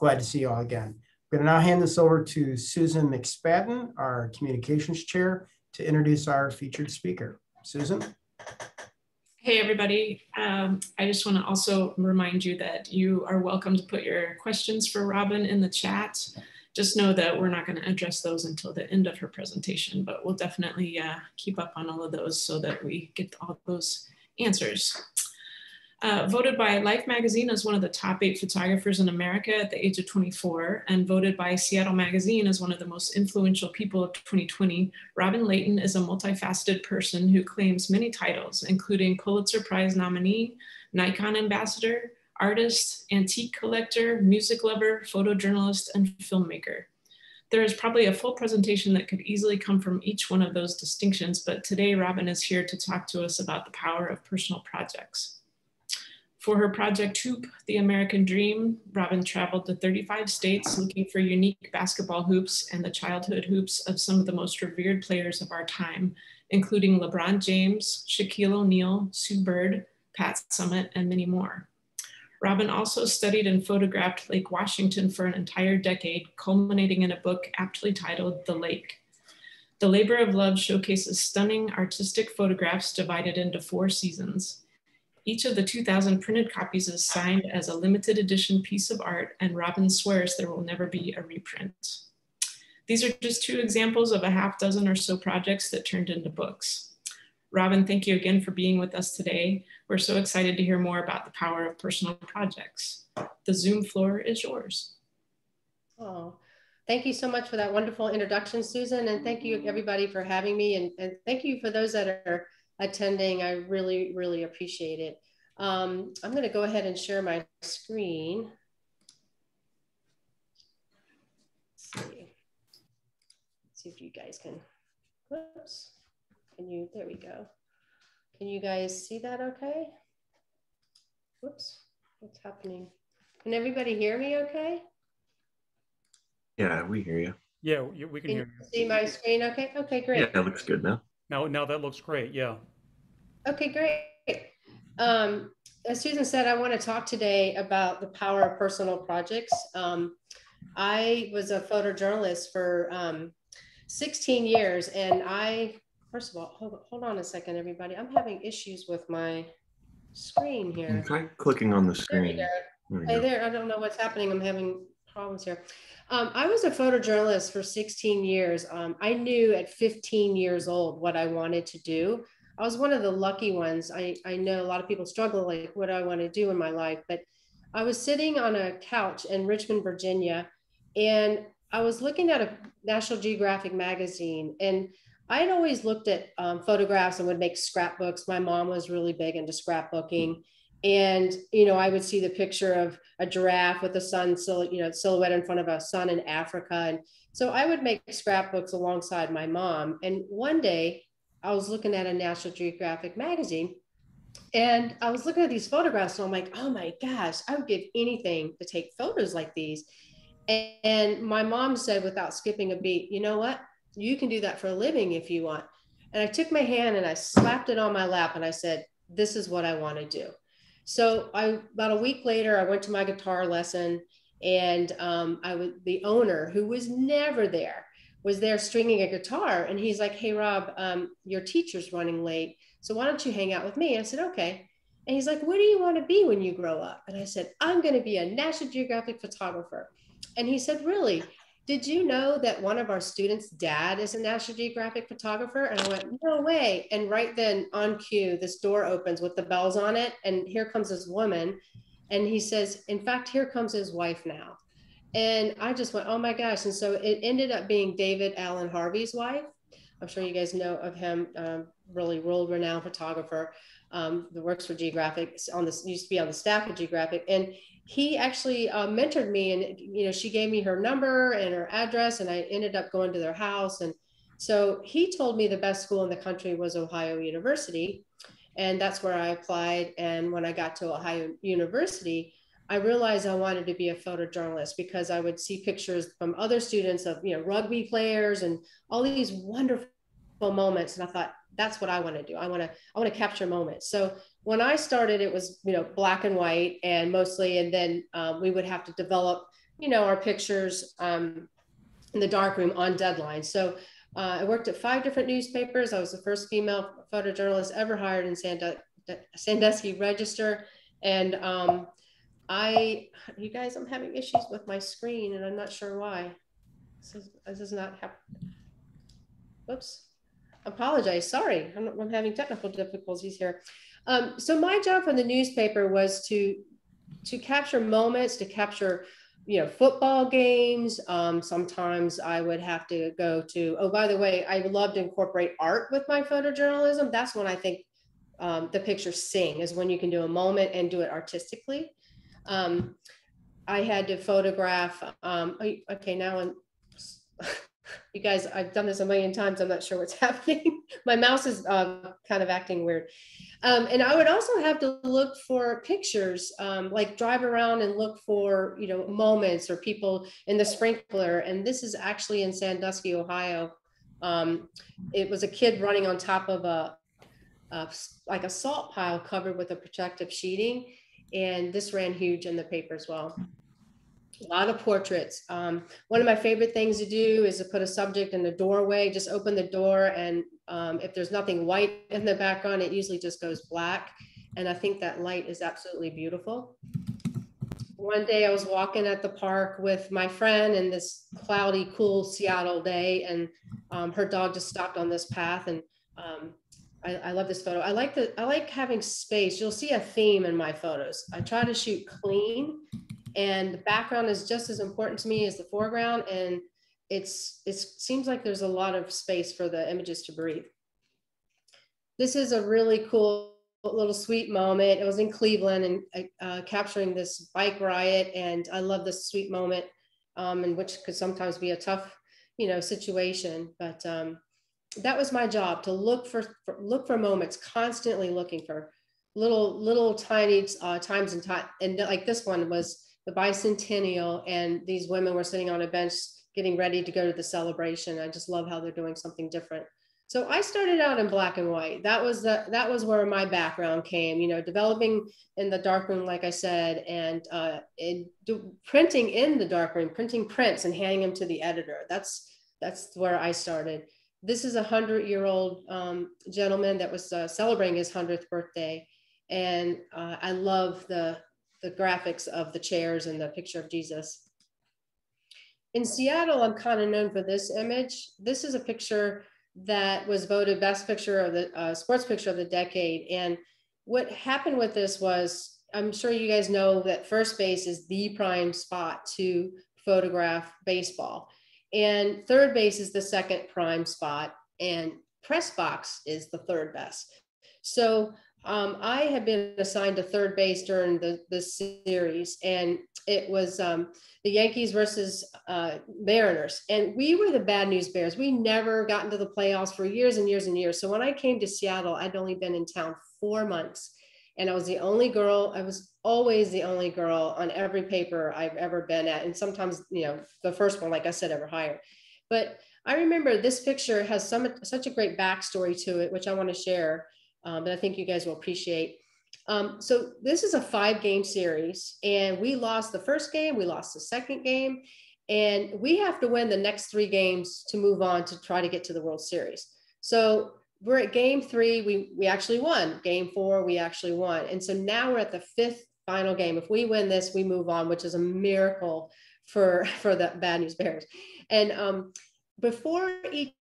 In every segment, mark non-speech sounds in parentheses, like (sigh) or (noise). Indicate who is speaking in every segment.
Speaker 1: Glad to see you all again. I'm going to now hand this over to Susan McSpadden, our communications chair, to introduce our featured speaker. Susan.
Speaker 2: Hey, everybody. Um, I just want to also remind you that you are welcome to put your questions for Robin in the chat. Just know that we're not going to address those until the end of her presentation, but we'll definitely uh, keep up on all of those so that we get all those answers. Uh, voted by Life magazine as one of the top eight photographers in America at the age of 24, and voted by Seattle magazine as one of the most influential people of 2020, Robin Layton is a multifaceted person who claims many titles, including Pulitzer Prize nominee, Nikon ambassador, artist, antique collector, music lover, photojournalist, and filmmaker. There is probably a full presentation that could easily come from each one of those distinctions, but today Robin is here to talk to us about the power of personal projects. For her project Hoop, The American Dream, Robin traveled to 35 states looking for unique basketball hoops and the childhood hoops of some of the most revered players of our time, including LeBron James, Shaquille O'Neal, Sue Bird, Pat Summitt, and many more. Robin also studied and photographed Lake Washington for an entire decade, culminating in a book aptly titled The Lake. The Labor of Love showcases stunning artistic photographs divided into four seasons. Each of the 2,000 printed copies is signed as a limited edition piece of art, and Robin swears there will never be a reprint. These are just two examples of a half dozen or so projects that turned into books. Robin, thank you again for being with us today. We're so excited to hear more about the power of personal projects. The Zoom floor is yours.
Speaker 3: Oh, thank you so much for that wonderful introduction, Susan. And thank you everybody for having me. And, and thank you for those that are attending. I really, really appreciate it. Um, I'm going to go ahead and share my screen. Let's see. Let's see if you guys can, whoops. Can you, there we go. Can you guys see that okay? Whoops, what's happening? Can everybody hear me okay?
Speaker 4: Yeah, we hear you.
Speaker 5: Yeah, we can, can hear
Speaker 3: you. See my screen okay? Okay, great.
Speaker 4: Yeah, that looks good now.
Speaker 5: Now, now that looks great. Yeah.
Speaker 3: Okay, great. Um, as Susan said, I want to talk today about the power of personal projects. Um, I was a photojournalist for um, 16 years, and I, first of all, hold, hold on a second, everybody. I'm having issues with my screen here.
Speaker 4: Try clicking on the screen.
Speaker 3: There, there. Hey there, I don't know what's happening. I'm having problems here. Um, I was a photojournalist for 16 years. Um, I knew at 15 years old what I wanted to do. I was one of the lucky ones. I, I know a lot of people struggle, like, what do I want to do in my life? But I was sitting on a couch in Richmond, Virginia, and I was looking at a National Geographic magazine. And I had always looked at um, photographs and would make scrapbooks. My mom was really big into scrapbooking and you know i would see the picture of a giraffe with the sun so you know silhouette in front of a sun in africa and so i would make scrapbooks alongside my mom and one day i was looking at a national geographic magazine and i was looking at these photographs and i'm like oh my gosh i would give anything to take photos like these. And, and my mom said without skipping a beat you know what? You can do that for a living if you want. And i took my hand and i slapped it on my lap and i said this is what i want to do. So I about a week later, I went to my guitar lesson, and um, I was the owner who was never there was there stringing a guitar, and he's like, "Hey Rob, um, your teacher's running late, so why don't you hang out with me?" I said, "Okay." And he's like, "What do you want to be when you grow up?" And I said, "I'm going to be a National Geographic photographer." And he said, "Really?" did you know that one of our students' dad is a National Geographic photographer? And I went, no way. And right then on cue, this door opens with the bells on it. And here comes this woman. And he says, in fact, here comes his wife now. And I just went, oh my gosh. And so it ended up being David Alan Harvey's wife. I'm sure you guys know of him, um, really world renowned photographer um, that works for Geographic on this used to be on the staff of Geographic. And he actually uh, mentored me and you know she gave me her number and her address and i ended up going to their house and so he told me the best school in the country was ohio university and that's where i applied and when i got to ohio university i realized i wanted to be a photojournalist because i would see pictures from other students of you know rugby players and all these wonderful moments and i thought that's what i want to do i want to i want to capture moments so when I started, it was you know black and white and mostly, and then um, we would have to develop you know, our pictures um, in the darkroom on deadline. So uh, I worked at five different newspapers. I was the first female photojournalist ever hired in Sandusky Register. And um, I, you guys, I'm having issues with my screen and I'm not sure why. This is, this is not happening. Whoops. Apologize. Sorry. I'm, I'm having technical difficulties here. Um, so my job for the newspaper was to to capture moments, to capture you know football games. Um, sometimes I would have to go to. Oh, by the way, I love to incorporate art with my photojournalism. That's when I think um, the pictures sing is when you can do a moment and do it artistically. Um, I had to photograph. Um, oh, okay, now I'm. (laughs) you guys, I've done this a million times. I'm not sure what's (laughs) happening. My mouse is uh, kind of acting weird. Um, and I would also have to look for pictures, um, like drive around and look for, you know, moments or people in the sprinkler. And this is actually in Sandusky, Ohio. Um, it was a kid running on top of a, a, like a salt pile covered with a protective sheeting. And this ran huge in the paper as well a lot of portraits. Um, one of my favorite things to do is to put a subject in the doorway, just open the door. And um, if there's nothing white (laughs) in the background, it usually just goes black. And I think that light is absolutely beautiful. One day I was walking at the park with my friend in this cloudy, cool Seattle day, and um, her dog just stopped on this path. And um, I, I, love this photo. I like the I like having space. You'll see a theme in my photos. I try to shoot clean and the background is just as important to me as the foreground and it's it seems like there's a lot of space for the images to breathe this is a really cool little sweet moment it was in cleveland and uh, capturing this bike riot and i love this sweet moment um, which could sometimes be a tough you know situation but um, that was my job to look for, for look for moments constantly looking for little little tiny uh, times and time and like this one was the bicentennial and these women were sitting on a bench getting ready to go to the celebration. I just love how they're doing something different. So I started out in black and white. That was the that was where my background came. You know, developing in the darkroom, like I said, and uh, in do, printing in the darkroom, printing prints and handing them to the editor. That's that's where I started. This is a hundred year old um, gentleman that was uh, celebrating his hundredth birthday, and uh, I love the the graphics of the chairs and the picture of Jesus. In Seattle, I'm kind of known for this image. This is a picture that was voted best picture of the uh, sports picture of the decade. And what happened with this was, I'm sure you guys know that first base is the prime spot to photograph baseball. And third base is the second prime spot. And press box is the third best. So um, I had been assigned to third base during the, the series, and it was um, the Yankees versus uh, Mariners. And we were the bad news bears. We never got into the playoffs for years and years and years. So when I came to Seattle, I'd only been in town four months. And I was the only girl, I was always the only girl on every paper I've ever been at. And sometimes, you know, the first one, like I said, ever hired. But I remember this picture has some such a great backstory to it, which I want to share um, that I think you guys will appreciate. Um, so this is a five game series and we lost the first game, we lost the second game, and we have to win the next three games to move on to try to get to the World Series. So we're at game three, we, we actually won. Game four, we actually won. And so now we're at the fifth final game. If we win this, we move on, which is a miracle for, (laughs) for the Bad News Bears. And um, before each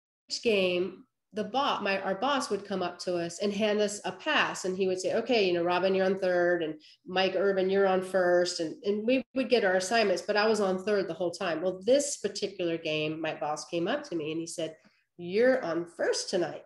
Speaker 3: game, the bot, my our boss would come up to us and hand us a pass, and he would say, "Okay, you know, Robin, you're on third, and Mike Urban, you're on first, and and we would get our assignments, but I was on third the whole time. Well, this particular game, my boss came up to me and he said, "You're on first tonight."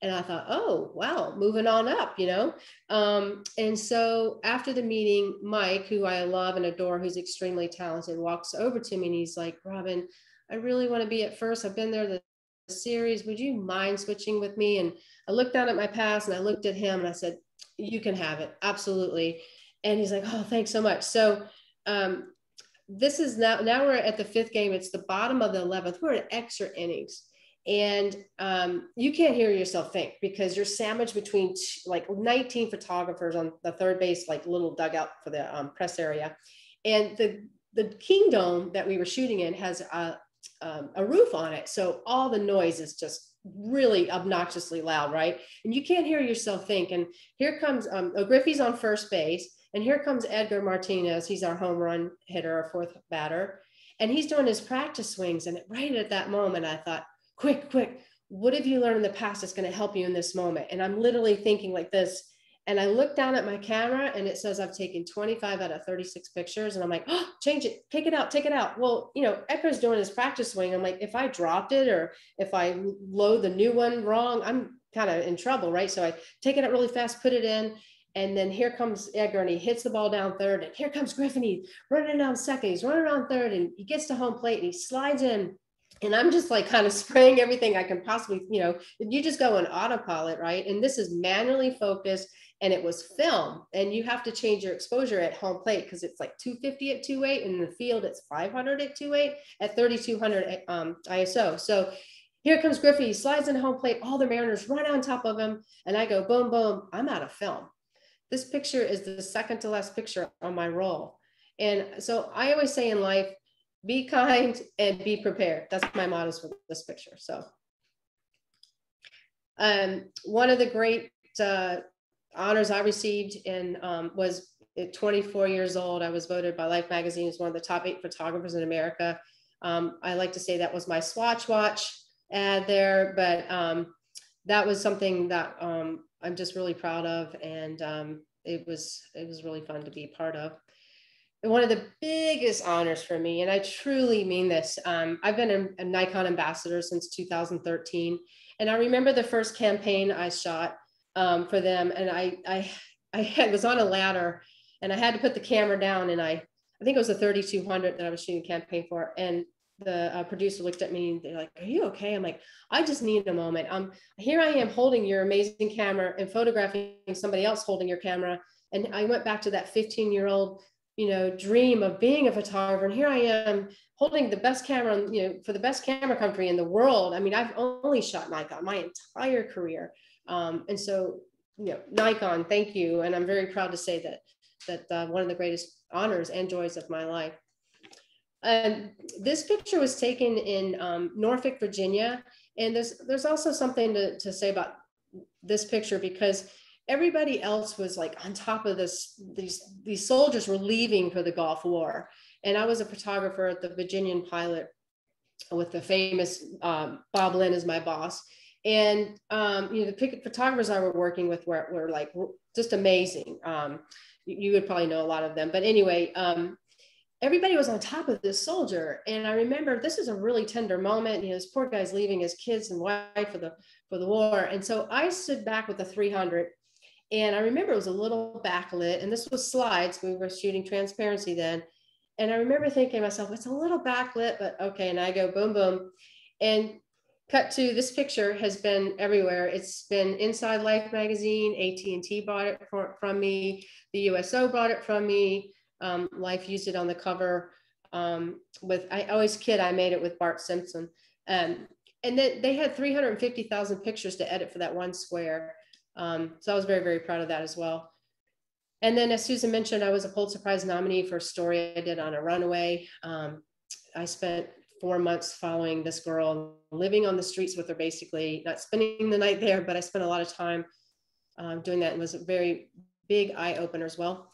Speaker 3: And I thought, oh, wow, moving on up, you know? Um, and so after the meeting, Mike, who I love and adore, who's extremely talented, walks over to me and he's like, Robin, I really want to be at first. I've been there the series. Would you mind switching with me? And I looked down at my pass and I looked at him and I said, You can have it. Absolutely. And he's like, Oh, thanks so much. So, um, this is now, now we're at the fifth game. It's the bottom of the 11th. We're at extra innings. And um, you can't hear yourself think because you're sandwiched between t- like 19 photographers on the third base, like little dugout for the um, press area. And the the Kingdome that we were shooting in has a, um, a roof on it. So all the noise is just really obnoxiously loud, right? And you can't hear yourself think. And here comes, um, oh, Griffey's on first base. And here comes Edgar Martinez. He's our home run hitter, our fourth batter. And he's doing his practice swings. And right at that moment, I thought, quick, quick, what have you learned in the past that's going to help you in this moment? And I'm literally thinking like this. And I look down at my camera and it says I've taken 25 out of 36 pictures. And I'm like, oh, change it, take it out, take it out. Well, you know, Edgar's doing his practice swing. I'm like, if I dropped it or if I load the new one wrong, I'm kind of in trouble, right? So I take it out really fast, put it in. And then here comes Edgar and he hits the ball down third. And here comes Griffin. He's running down second. He's running around third and he gets to home plate and he slides in and I'm just like kind of (laughs) spraying everything I can possibly, you know, you just go on autopilot, right? And this is manually focused and it was film and you have to change your exposure at home plate because it's like 250 at 2.8 and in the field it's 500 at 2.8 at 3200 um, ISO. So here comes Griffey, slides in home plate, all the Mariners run on top of him and I go boom, boom, I'm out of film. This picture is the second to last picture on my roll. And so I always say in life, be kind and be prepared. That's my mottos for this picture. So um, one of the great uh, honors I received in um, was at 24 years old. I was voted by Life magazine as one of the top eight photographers in America. Um, I like to say that was my Swatch watch ad there, but um, that was something that um, I'm just really proud of, and um, it was it was really fun to be part of one of the biggest honors for me, and I truly mean this. Um, I've been a, a, Nikon ambassador since 2013, and I remember the first campaign I shot um, for them, and I, I I (laughs) was on a ladder, and I had to put the camera down, and I I think it was a 3200 that I was shooting a campaign for, and the uh, producer looked at me and they're like, "Are you okay?" I'm like, "I just need a moment. Um, here I am holding your amazing camera and photographing somebody else holding your camera." And I went back to that 15 year old you know dream of being a photographer. And here i am holding the best camera you know for the best camera company in the world. I mean i've only shot nikon my entire career. Um, and so you know nikon thank you. And i'm very proud to say that that uh, one of the greatest honors and joys of my life. And this picture was taken in um, norfolk virginia. And there's there's also something to, to say about this picture because everybody else was like on top of this these these soldiers were leaving for the gulf war. And i was a photographer at the virginian pilot with the famous um, bob lynn as my boss. And um, you know the photographers i were working with were, were like just amazing. Um, you, would probably know a lot of them. But anyway um, everybody was on top of this soldier. And i remember this is a really tender moment. You know this poor guy's leaving his kids and wife for the for the war. And so i stood back with the 300 and I remember it was a little backlit, and this was slides. We were shooting transparency then. And I remember thinking to myself, it's a little backlit, but okay. And I go boom, boom. And cut to this picture has been everywhere. It's been inside Life magazine. AT&T bought it for, from me. The USO bought it from me. Um, Life used it on the cover um, with, I always kid, I made it with Bart Simpson. Um, and then they had 350,000 pictures to edit for that one square. Um, so I was very, very proud of that as well. And then as Susan mentioned, I was a Pulitzer Prize nominee for a story I did on a runaway. Um, I spent four months following this girl, living on the streets with her, basically not spending the night there, but I spent a lot of time um, doing that and was a very big eye opener as well.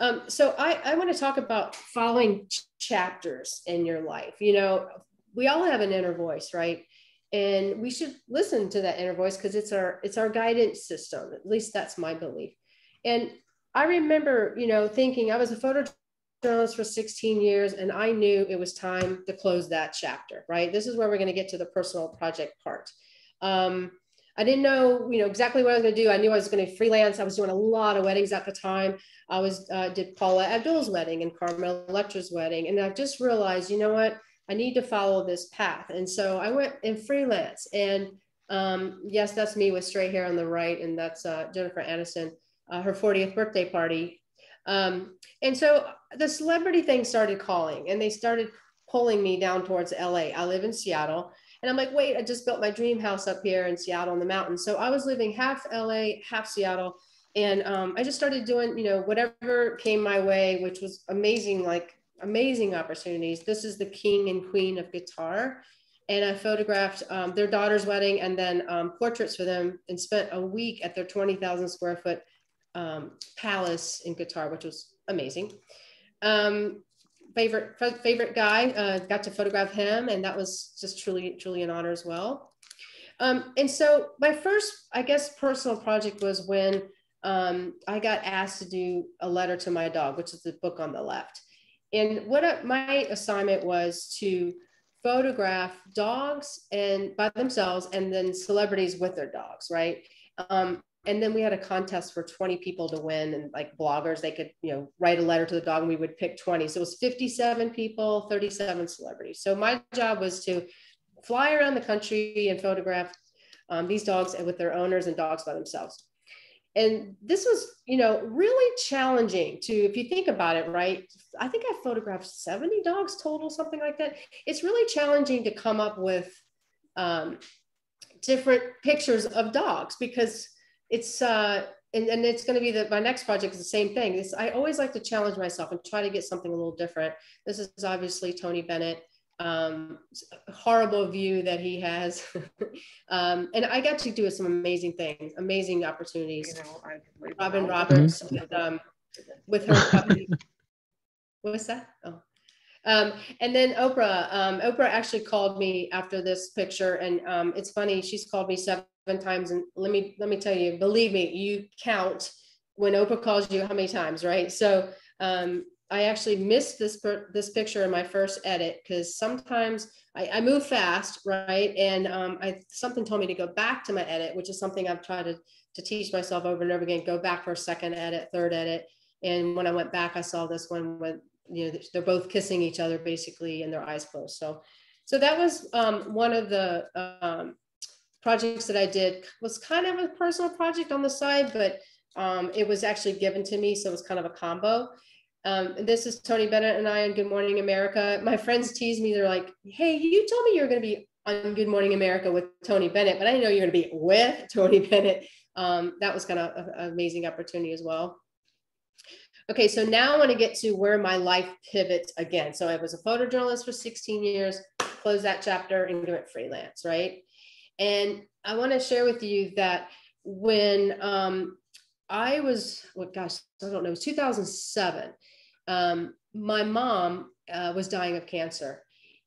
Speaker 3: Um, so I, I want to talk about following ch chapters in your life. You know, we all have an inner voice, right? And we should listen to that inner voice because it's our it's our guidance system. At least that's my belief. And i remember you know thinking i was a photojournalist for 16 years and i knew it was time to close that chapter right? This is where we're going to get to the personal project part. Um, i didn't know you know exactly what i was going to do. I knew i was going to freelance. I was doing a lot of weddings at the time. I was uh, did paula abdul's wedding and carmen electra's wedding. And i just realized you know what I need to follow this path. And so I went in freelance. And um, yes, that's me with straight hair on the right. And that's uh, Jennifer Aniston, uh, her 40th birthday party. Um, and so the celebrity thing started calling and they started pulling me down towards LA. I live in Seattle. And I'm like, wait, I just built my dream house up here in Seattle on the mountain. So I was living half LA, half Seattle. And um, I just started doing, you know, whatever came my way, which was amazing, like amazing opportunities. This is the king and queen of Qatar. And I photographed um, their daughter's wedding and then um, portraits for them and spent a week at their 20,000 square foot um, palace in Qatar, which was amazing. Um, favorite favorite guy, uh, got to photograph him, and that was just truly truly an honor as well. Um, and so my first, I guess, personal project was when um, I got asked to do a letter to my dog, which is the book on the left. And what my assignment was to photograph dogs and by themselves and then celebrities with their dogs, right? Um, and then we had a contest for 20 people to win and like bloggers they could you know write a letter to the dog and we would pick 20 so it was 57 people 37 celebrities. So my job was to fly around the country and photograph um, these dogs with their owners and dogs by themselves and this was you know really challenging to if you think about it right? I think i photographed 70 dogs total something like that. It's really challenging to come up with um, different pictures of dogs because it's uh and, and it's going to be that my next project is the same thing. I always like to challenge myself and try to get something a little different. This is obviously tony bennett um horrible view that he has (laughs) um and i got to do some amazing things amazing opportunities you know, robin roberts mm-hmm. with, um with her puppy (laughs) what's that oh um, and then Oprah, um, Oprah actually called me after this picture, and um, it's funny. She's called me seven times, and let me let me tell you, believe me, you count when Oprah calls you how many times, right? So um, I actually missed this this picture in my first edit because sometimes I, I, move fast, right? And um, I something told me to go back to my edit, which is something I've tried to to teach myself over and over again. Go back for a second edit, third edit. And when I went back, I saw this one with you know they're both kissing each other basically and their eyes closed so so that was um, one of the um, projects that i did was kind of a personal project on the side but um, it was actually given to me so it was kind of a combo um, this is tony bennett and i on good morning america my friends tease me they're like hey you told me you were going to be on good morning america with tony bennett but i know you're going to be with tony (laughs) bennett um, that was kind of an amazing opportunity as well Okay, so now I want to get to where my life pivots again. So I was a photojournalist for 16 years, closed that chapter and went freelance, right? And I want to share with you that when um, I was, what well, gosh, I don't know, it was 2007. Um, my mom uh, was dying of cancer.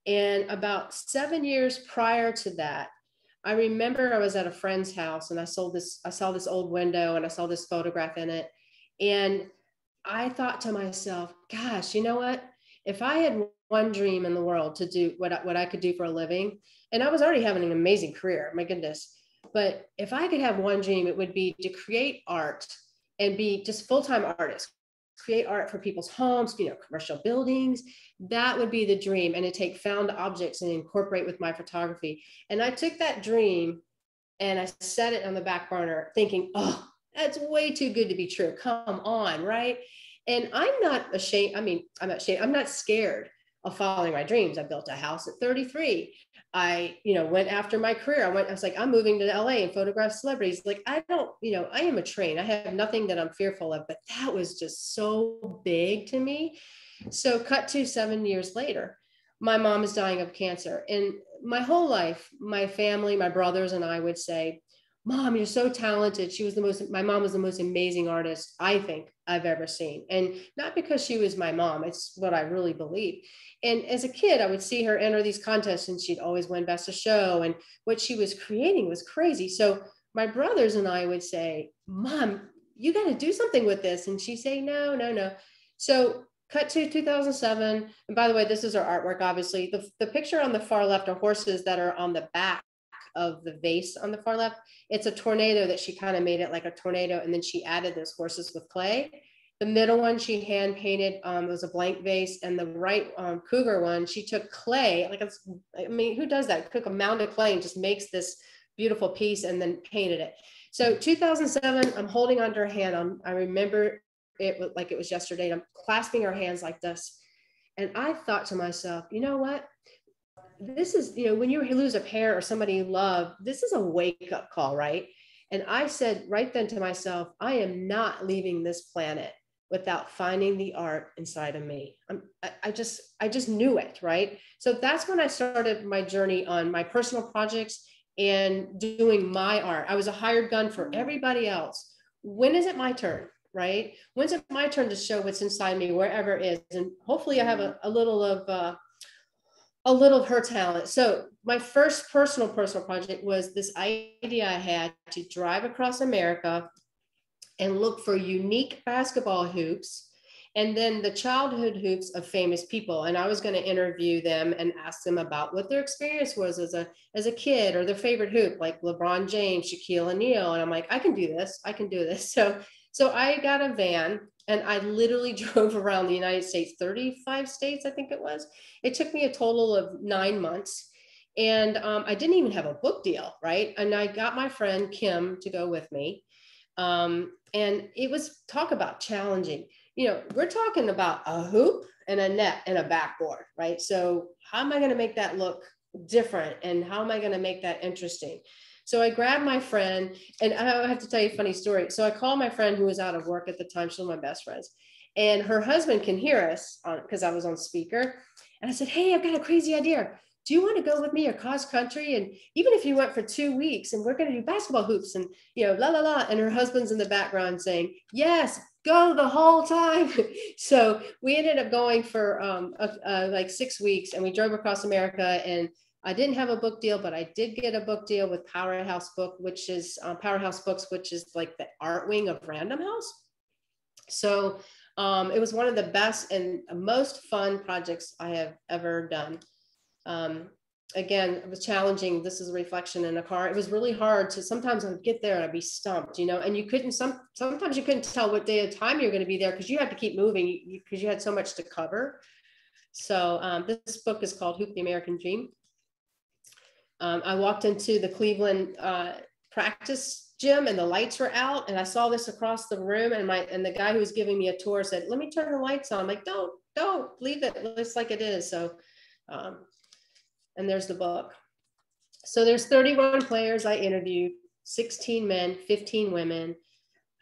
Speaker 3: And about seven years prior to that, I remember I was at a friend's house and I sold this, I saw this old window and I saw this photograph in it. And I thought to myself, gosh, you know what? If I had one dream in the world to do what I, what I could do for a living, and I was already having an amazing career, my goodness. But if I could have one dream, it would be to create art and be just full time artist, create art for people's homes, you know, commercial buildings. That would be the dream, and to take found objects and incorporate with my photography. And I took that dream and I set it on the back burner, thinking, oh, that's way too good to be true. Come on, right? And I'm not ashamed. I mean, I'm not ashamed. I'm not scared of following my dreams. I built a house at 33. I, you know, went after my career. I went, I was like, I'm moving to LA and photograph celebrities. Like, I don't, you know, I am a train. I have nothing that I'm fearful of, but that was just so big to me. So, cut to seven years later, my mom is dying of cancer. And my whole life, my family, my brothers, and I would say, mom you're so talented. She was the most my mom was the most amazing artist i think i've ever seen. And not because she was my mom it's what i really believe. And as a kid i would see her enter these contests and she'd always win best of show and what she was creating was crazy. So my brothers and i would say mom you got to do something with this. And she'd say no no no. So cut to 2007 and by the way this is our artwork obviously. The, the picture on the far left are horses that are on the back of the vase on the far left. It's a tornado that she kind of made it like a tornado. And then she added those horses with clay. The middle one she hand painted um, was a blank vase, and the right um, cougar one she took clay. Like it's, I mean, who does that? Cook a mound of clay and just makes this beautiful piece and then painted it. So 2007, I'm holding onto her hand. I'm, I remember it like it was yesterday. I'm clasping her hands like this, and I thought to myself, you know what? This is, you know, when you lose a parent or somebody you love, this is a wake up call, right? And I said right then to myself, I am not leaving this planet without finding the art inside of me. I'm, I, I just, I just knew it, right? So that's when I started my journey on my personal projects and doing my art. I was a hired gun for everybody else. When is it my turn? Right? When's it my turn to show what's inside me, wherever it is? And hopefully I have a, a little of uh, a little of her talent. So my first personal personal project was this idea I had to drive across America and look for unique basketball hoops and then the childhood hoops of famous people. And i was going to interview them and ask them about what their experience was as a as a kid or their favorite hoop like lebron james shaquille o'neal. And i'm like i can do this. I can do this. (laughs) So so i got a van and i literally (laughs) drove around the united states 35 states i think it was it took me a total of nine months and um, i didn't even have a book deal right and i got my friend kim to go with me um, and it was talk about challenging. You know, we're talking about a hoop and a net and a backboard, right? So how am I going to make that look different? And how am I going to make that interesting? So I grabbed my friend, and I have to tell you a funny story. So I called my friend who was out of work at the time. She's one of my best friends. And her husband can hear us because I was on speaker. And I said, Hey, I've got a crazy idea do you want to go with me across country? And even if you went for two weeks and we're going to do basketball hoops and, you know, la, la, la. And her husband's in the background saying, yes, go the whole time. (laughs) so we ended up going for um, uh, like six weeks and we drove across America and I didn't have a book deal, but I did get a book deal with Powerhouse Book, which is uh, Powerhouse Books, which is like the art wing of Random House. So um, it was one of the best and most fun projects I have ever done um, again, it was challenging. This is a reflection in a car. It was really hard to sometimes I'd get there and I'd be stumped, you know, and you couldn't some sometimes you couldn't tell what day of time you're going to be there because you had to keep moving because you, you, had so much to cover. So um, this book is called Hoop the American Dream. Um, I walked into the Cleveland uh, practice gym and the lights were out and I saw this across the room and my and the guy who was giving me a tour said, let me turn the lights on. I'm like, don't, don't leave it. It looks like it is. So um, and there's the book. So there's 31 players I interviewed, 16 men, 15 women.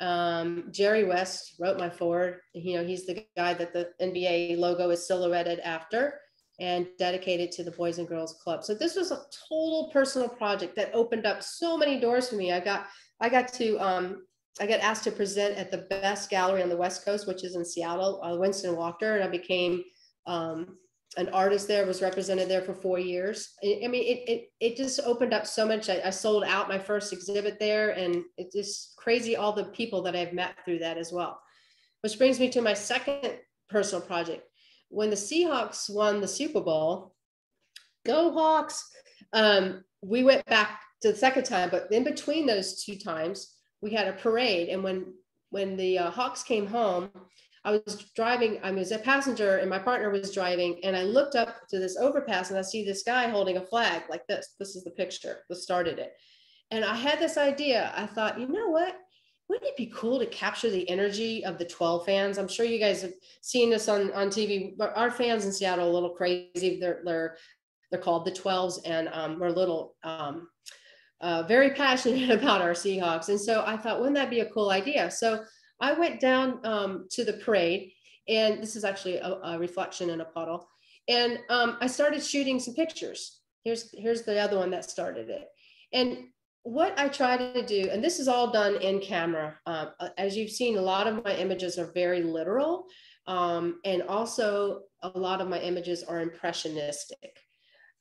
Speaker 3: Um, Jerry West wrote my forward. You know, he's the guy that the NBA logo is silhouetted after and dedicated to the Boys and Girls Club. So this was a total personal project that opened up so many doors for me. I got I got to um, I got asked to present at the best gallery on the West Coast, which is in Seattle, uh, Winston Wächter, and I became um, an artist there was represented there for four years. I, mean, it, it, it just opened up so much. I, I, sold out my first exhibit there and it's just crazy all the people that I've met through that as well. Which brings me to my second personal project. When the Seahawks won the Super Bowl, go Hawks, um, we went back to the second time, but in between those two times, we had a parade. And when, when the uh, Hawks came home, I was driving, I was a passenger and my partner was driving and I looked up to this overpass and I see this guy holding a flag like this. This is the picture that started it. And I had this idea. I thought, you know what? Wouldn't it be cool to capture the energy of the 12 fans? I'm sure you guys have seen this on, on TV. Our fans in Seattle are a little crazy. They're, they're, they're called the 12s and um, we're a little um, uh, very passionate (laughs) about our Seahawks. And so I thought, wouldn't that be a cool idea? So I went down um, to the parade, and this is actually a, a reflection in a puddle. And um, I started shooting some pictures. Here's here's the other one that started it. And what I try to do, and this is all done in camera. Um, as you've seen, a lot of my images are very literal, um, and also a lot of my images are impressionistic.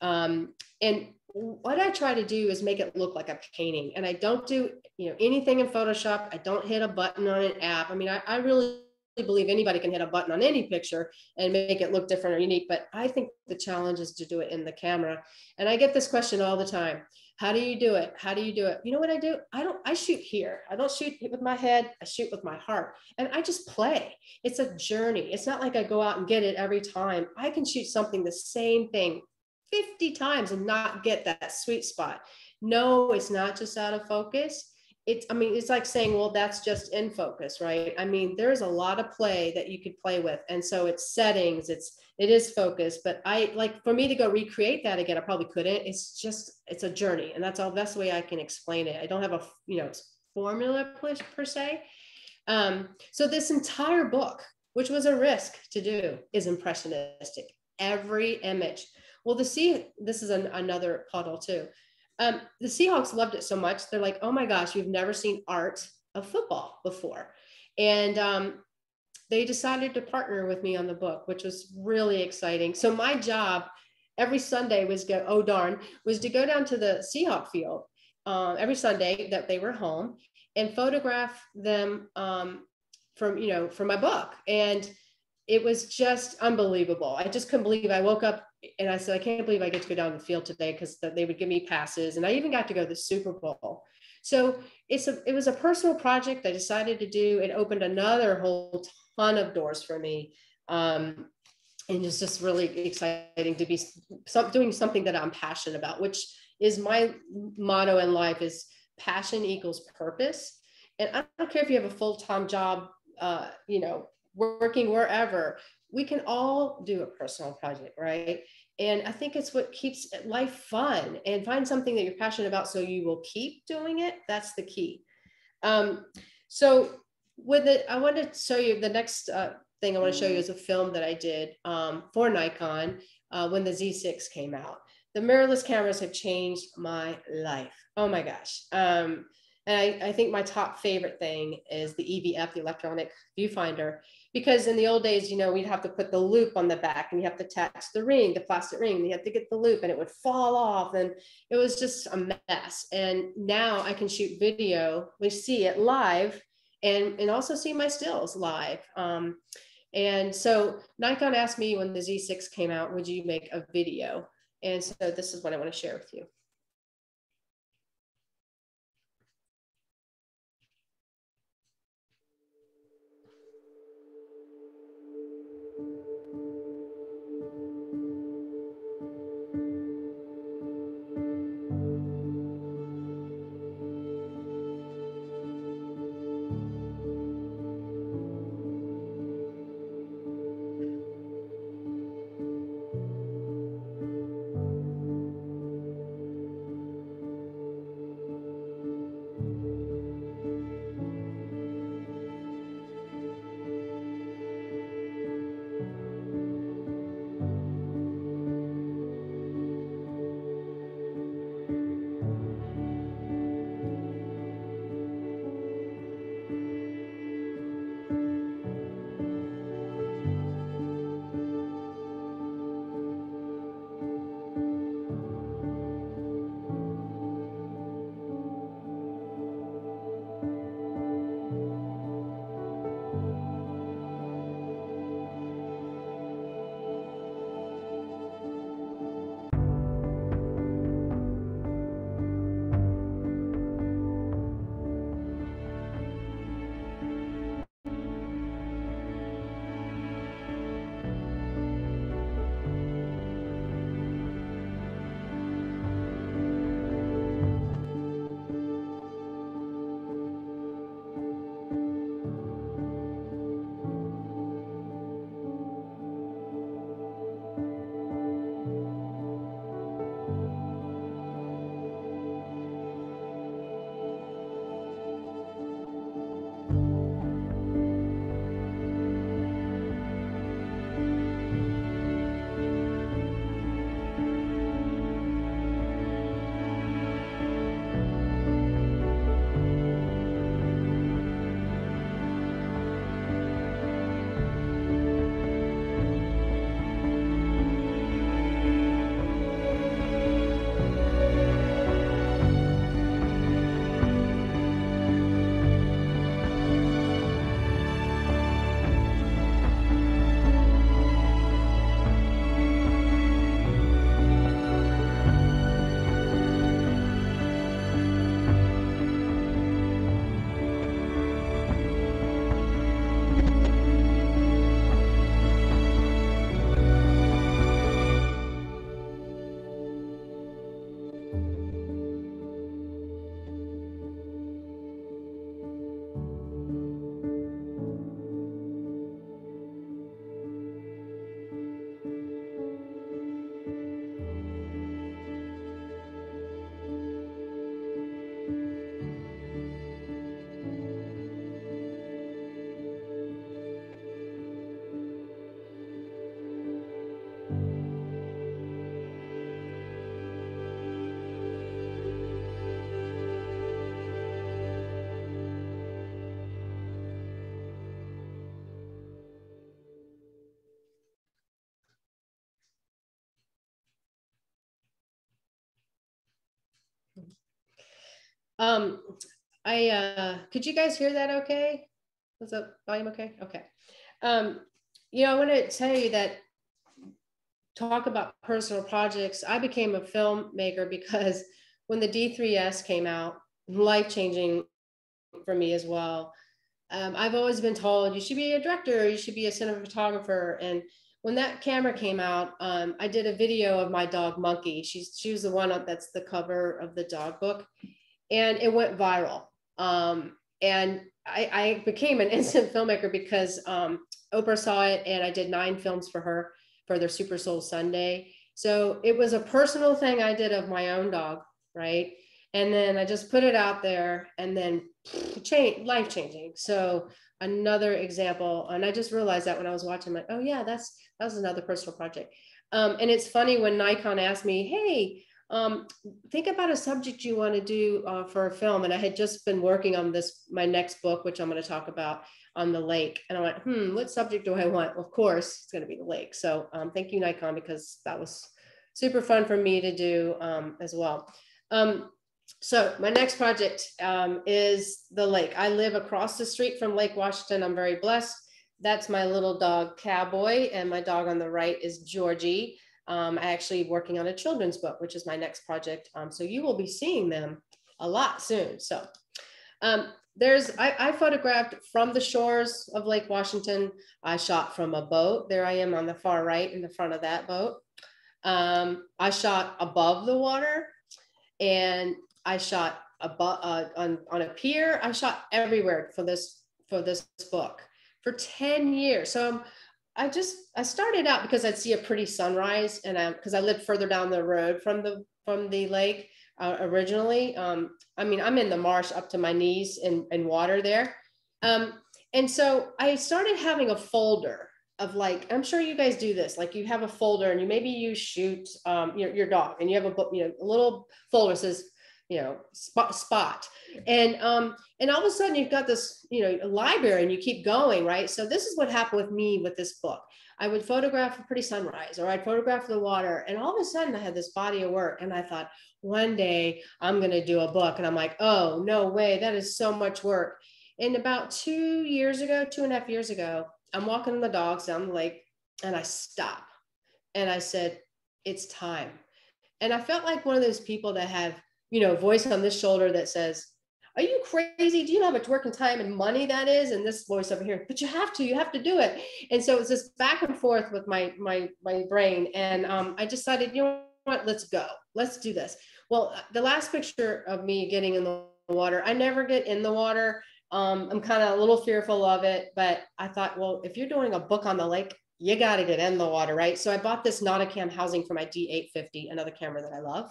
Speaker 3: Um, and what I try to do is make it look like a painting. And I don't do, you know, anything in Photoshop. I don't hit a button on an app. I mean, I, I really believe anybody can hit a button on any picture and make it look different or unique. But I think the challenge is to do it in the camera. And I get this question all the time. How do you do it? How do you do it? You know what I do? I don't, I shoot here. I don't shoot with my head. I shoot with my heart. And I just play. It's a journey. It's not like I go out and get it every time. I can shoot something the same thing 50 times and not get that sweet spot. No, it's not just out of focus. It's, I mean, it's like saying, well, that's just in focus, right? I mean, there's a lot of play that you could play with. And so it's settings, it's, it is focus, but I like for me to go recreate that again, I probably couldn't. It's just, it's a journey. And that's all, that's the way I can explain it. I don't have a, you know, formula per, per se. Um, so this entire book, which was a risk to do, is impressionistic. Every image. Well, the sea. This is an, another puddle too. Um, the Seahawks loved it so much. They're like, "Oh my gosh, you've never seen art of football before," and um, they decided to partner with me on the book, which was really exciting. So my job every Sunday was go. Oh darn, was to go down to the Seahawk field uh, every Sunday that they were home and photograph them um, from you know from my book and it was just unbelievable i just couldn't believe i woke up and i said i can't believe i get to go down the field today because they would give me passes. And i even got to go to the super bowl. So it's a it was a personal project i decided to do. It opened another whole ton of doors for me um, and it's just really exciting to be some, doing something that i'm passionate about which is my motto in life is passion equals purpose. And I don't care if you have a full-time job, uh, you know, working wherever, we can all do a personal project, right? And I think it's what keeps life fun and find something that you're passionate about so you will keep doing it. That's the key. Um, so with it, I want to show you the next uh, thing I want to show you is a film that I did um, for Nikon uh, when the Z6 came out the mirrorless cameras have changed my life. Oh my gosh. Um, and I, I think my top favorite thing is the EVF, the electronic viewfinder, because in the old days, you know, we'd have to put the loupe on the back and you have to attach the ring, the plastic ring, and you have to get the loupe and it would fall off. And it was just a mess. And now I can shoot video, we see it live and, and also see my stills live. Um, and so Nikon asked me when the Z6 came out, would you make a video? And so this is what I want to share with you. Um, I, uh, could you guys hear that okay? Was the volume okay? Okay. Um, you know, I want to tell you that talk about personal projects. I became a filmmaker because when the D3S came out, life changing for me as well. Um, I've always been told you should be a director, you should be a cinematographer. And when that camera came out, um, I did a video of my dog Monkey. She's she was the one that's the cover of the dog book, and it went viral. Um, and I, I, became an (laughs) instant filmmaker because um, Oprah saw it, and I did nine films for her for their Super Soul Sunday. So it was a personal thing I did of my own dog, right? And then I just put it out there, and then change life changing. So another example, and I just realized that when I was watching, like, oh yeah, that's that was another personal project. Um, and it's funny when Nikon asked me, hey, um, think about a subject you want to do uh, for a film. And I had just been working on this, my next book, which I'm going to talk about on the lake. And I went, hmm, what subject do I want? Well, of course, it's going to be the lake. So um, thank you, Nikon, because that was super fun for me to do um, as well. Um, so my next project um, is the lake. I live across the street from Lake Washington. I'm very blessed. That's my little dog, Cowboy, and my dog on the right is Georgie. Um, I actually working on a children's book, which is my next project. Um, so you will be seeing them a lot soon. So um, there's, I, I, photographed from the shores of Lake Washington. I shot from a boat. There I am on the far right in the front of that boat. Um, I shot above the water and I shot above, uh, on, on a pier. I shot everywhere for this, for this book for 10 years. So I'm, I just I started out because I'd see a pretty sunrise, and I because I, lived further down the road from the from the lake uh, originally. Um, I mean, I'm in the marsh up to my knees in, in water there, um, and so I started having a folder of like I'm sure you guys do this. Like you have a folder, and you maybe you shoot um, your your dog, and you have a book, you know, a little folder says you know spot spot. And um and all of a sudden you've got this you know library and you keep going right? So this is what happened with me with this book. I would photograph a pretty sunrise or i'd photograph the water and all of a sudden i had this body of work and i thought one day i'm going to do a book. And i'm like oh no way. That is so much work. And about two years ago two and a half years ago i'm walking the dogs down the lake and i stop and i said it's time. And i felt like one of those people that have you know, voice on this shoulder that says, are you crazy? Do you know how much work and time and money that is? And this voice over here, but you have to, you have to do it. And so it's this back and forth with my my my brain. And um, I decided, you know what, let's go. Let's do this. Well, the last picture of me getting in the water, I never get in the water. Um, I'm kind of a little fearful of it, but I thought, well, if you're doing a book on the lake, you got to get in the water, right? So I bought this Nauticam housing for my D850, another camera that I love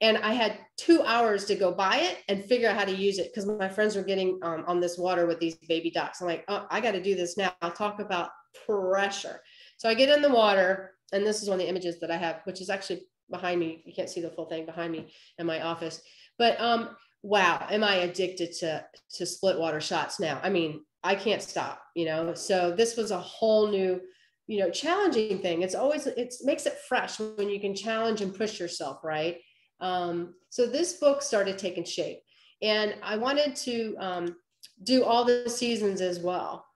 Speaker 3: and I had two hours to go buy it and figure out how to use it because my friends were getting um, on this water with these baby ducks. I'm like, oh, I got to do this now. I'll talk about pressure. So I get in the water, and this is one of the images that I have, which is actually behind me. You can't see the full thing behind me in my office, but um, wow, am I addicted to to split water shots now? I mean, I can't stop. You know, so this was a whole new you know challenging thing it's always it makes it fresh when you can challenge and push yourself right um, so this book started taking shape, and I wanted to um, do all the seasons as well.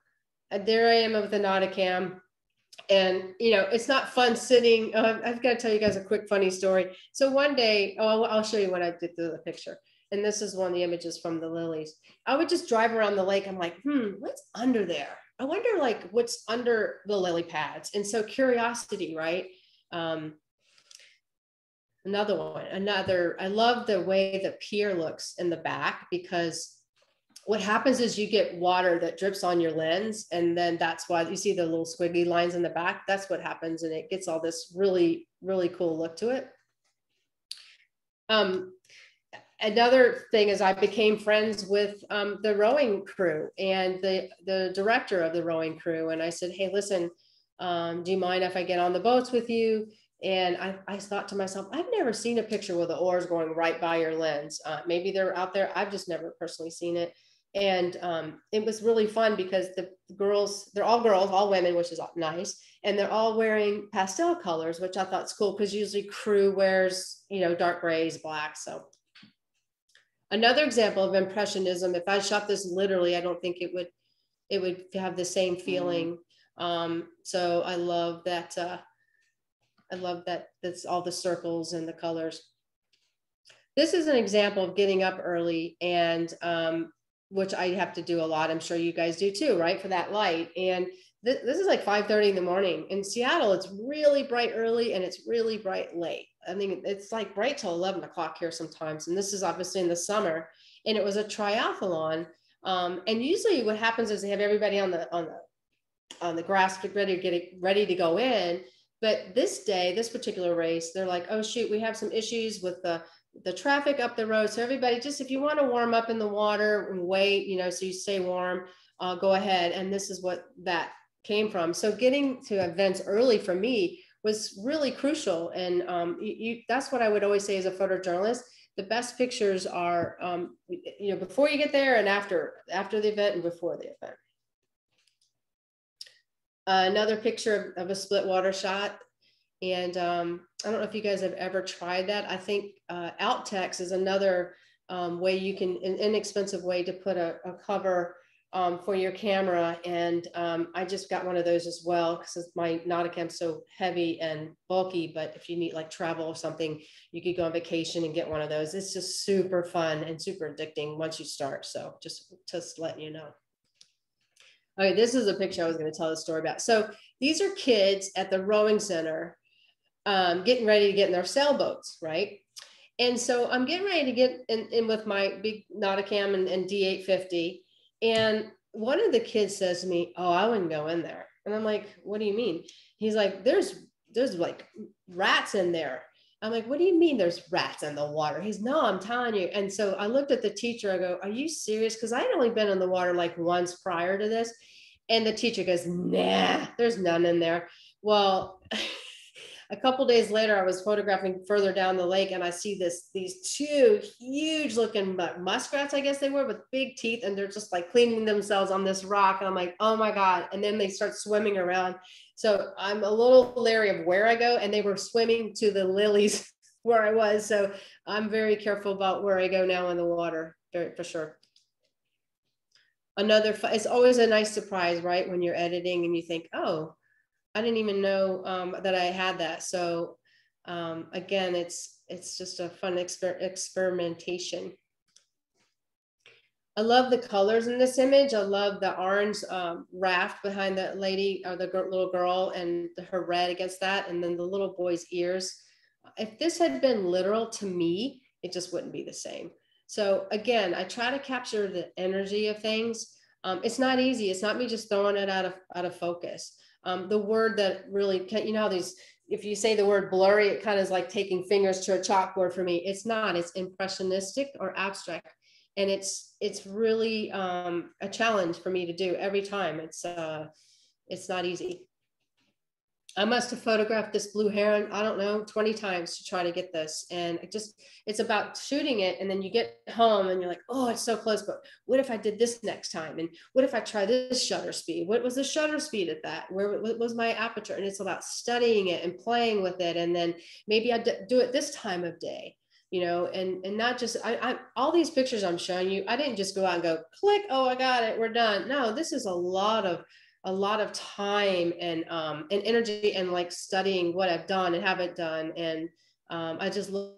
Speaker 3: And there I am with the Nauticam, and you know it's not fun sitting. Uh, I've got to tell you guys a quick funny story. So one day, oh, I'll, I'll show you what I did the picture. And this is one of the images from the lilies. I would just drive around the lake. I'm like, hmm, what's under there? I wonder like what's under the lily pads. And so curiosity, right? Um, another one another i love the way the pier looks in the back because what happens is you get water that drips on your lens and then that's why you see the little squiggly lines in the back. That's what happens and it gets all this really really cool look to it. Um, another thing is i became friends with um, the rowing crew and the the director of the rowing crew and i said hey listen um, do you mind if i get on the boats with you and I, I thought to myself, I've never seen a picture where the oars going right by your lens. Uh, maybe they're out there. I've just never personally seen it. And um, it was really fun because the girls, they're all girls, all women, which is nice. And they're all wearing pastel colors, which I thought is cool because usually crew wears, you know, dark grays, black. So Another example of impressionism, if I shot this literally, I don't think it would, it would have the same feeling. Um, so I love that, uh, I love that that's all the circles and the colors. This is an example of getting up early and um, which I have to do a lot. I'm sure you guys do too, right? For that light. And th this is like 5:30 in the morning. In Seattle, it's really bright early and it's really bright late. I mean, it's like bright till 11 o'clock here sometimes. And this is obviously in the summer. And it was a triathlon. Um, and usually, what happens is they have everybody on the on the on the grass ready to get ready to go in. But this day, this particular race, they're like, oh shoot, we have some issues with the the traffic up the road. So everybody, just if you want to warm up in the water and wait, you know, so you stay warm, uh, go ahead. And this is what that came from. So getting to events early for me was really crucial. And um, you, you, that's what I would always say as a photojournalist. The best pictures are, um, you know, before you get there and after, after the event and before the event. Uh, another picture of, of, a split water shot. And um, I don't know if you guys have ever tried that. I think uh, Outex is another um, way you can, an inexpensive way to put a, a cover um, for your camera. And um, I just got one of those as well because my Nauticam's so heavy and bulky. But if you need like travel or something, you could go on vacation and get one of those. It's just super fun and super addicting once you start. So just, just letting you know. Okay, this is a picture I was going to tell the story about. So these are kids at the rowing center um, getting ready to get in their sailboats, right? And so I'm getting ready to get in, in with my big Nauticam and, and D850. And one of the kids says to me, Oh, I wouldn't go in there. And I'm like, What do you mean? He's like, There's there's like rats in there. I'm like, what do you mean there's rats in the water? He's no, I'm telling you. And so I looked at the teacher. I go, are you serious? Because I had only been in the water like once prior to this. And the teacher goes, nah, there's none in there. Well, (laughs) a couple days later, I was photographing further down the lake and I see this, these two huge looking muskrats, I guess they were with big teeth. And they're just like cleaning themselves on this rock. And I'm like, oh my God. And then they start swimming around. So I'm a little leery of where I go. And they were swimming to the lilies (laughs) where I was. So I'm very careful about where I go now in the water, for sure another it's always a nice surprise right when you're editing and you think oh I didn't even know um, that I had that. So um, again, it's it's just a fun exper experimentation. I love the colors in this image. I love the orange um, raft behind the lady or the little girl and her red against that, and then the little boy's ears. If this had been literal to me, it just wouldn't be the same. So again, I try to capture the energy of things. Um, it's not easy. It's not me just throwing it out of out of focus. Um, the word that really, can, you know, these, if you say the word blurry, it kind of is like taking fingers to a chalkboard for me. It's not, it's impressionistic or abstract. And it's, it's really um, a challenge for me to do every time. It's, uh, it's not easy. I must have photographed this blue heron, I don't know, 20 times to try to get this. And it just, it's about shooting it. And then you get home and you're like, oh, it's so close. But what if I did this next time? And what if I try this shutter speed? What was the shutter speed at that? Where what was my aperture? And it's about studying it and playing with it. And then maybe I do it this time of day you know, and and not just I, I all these pictures I'm showing you, I didn't just go out and go click, oh, I got it, we're done. No, this is a lot of a lot of time and um, and energy and like studying what I've done and haven't done. And um, I just love,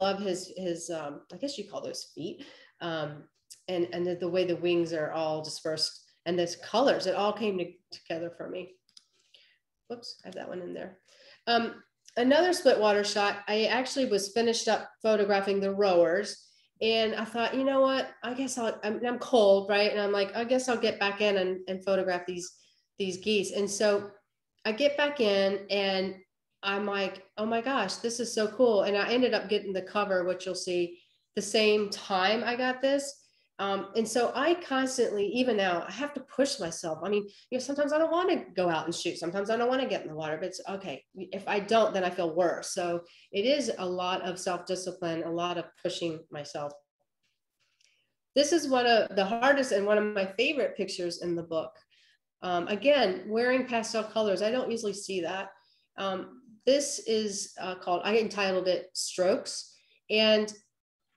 Speaker 3: love his his um, I guess you call those feet um, and and the, the, way the wings are all dispersed and this colors. It all came to, together for me. Whoops, I have that one in there. Um, another split water shot. I actually was finished up photographing the rowers and I thought, you know what? I guess I'll, I'm, I'm, cold, right? And I'm like, I guess I'll get back in and, and photograph these, these geese. And so I get back in and I'm like, oh my gosh, this is so cool. And I ended up getting the cover, which you'll see the same time I got this. Um, and so I constantly, even now, I have to push myself. I mean, you know, sometimes I don't want to go out and shoot. Sometimes I don't want to get in the water, but it's okay. If I don't, then I feel worse. So it is a lot of self-discipline, a lot of pushing myself. This is one of the hardest and one of my favorite pictures in the book. Um, again, wearing pastel colors. I don't usually see that. Um, this is uh, called, I entitled it Strokes. And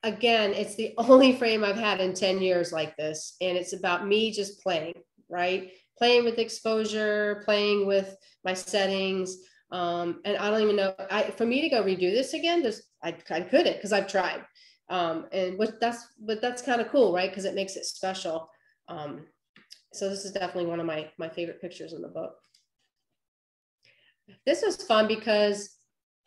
Speaker 3: again, it's the (laughs) only frame I've had in 10 years like this. And it's about me just playing, right? Playing with exposure, playing with my settings. Um, and I don't even know, I, for me to go redo this again, there's, I, I couldn't because I've tried. Um, and what that's, but that's kind of cool, right? Because it makes it special. Um, so this is definitely one of my, my favorite pictures in the book. This was fun because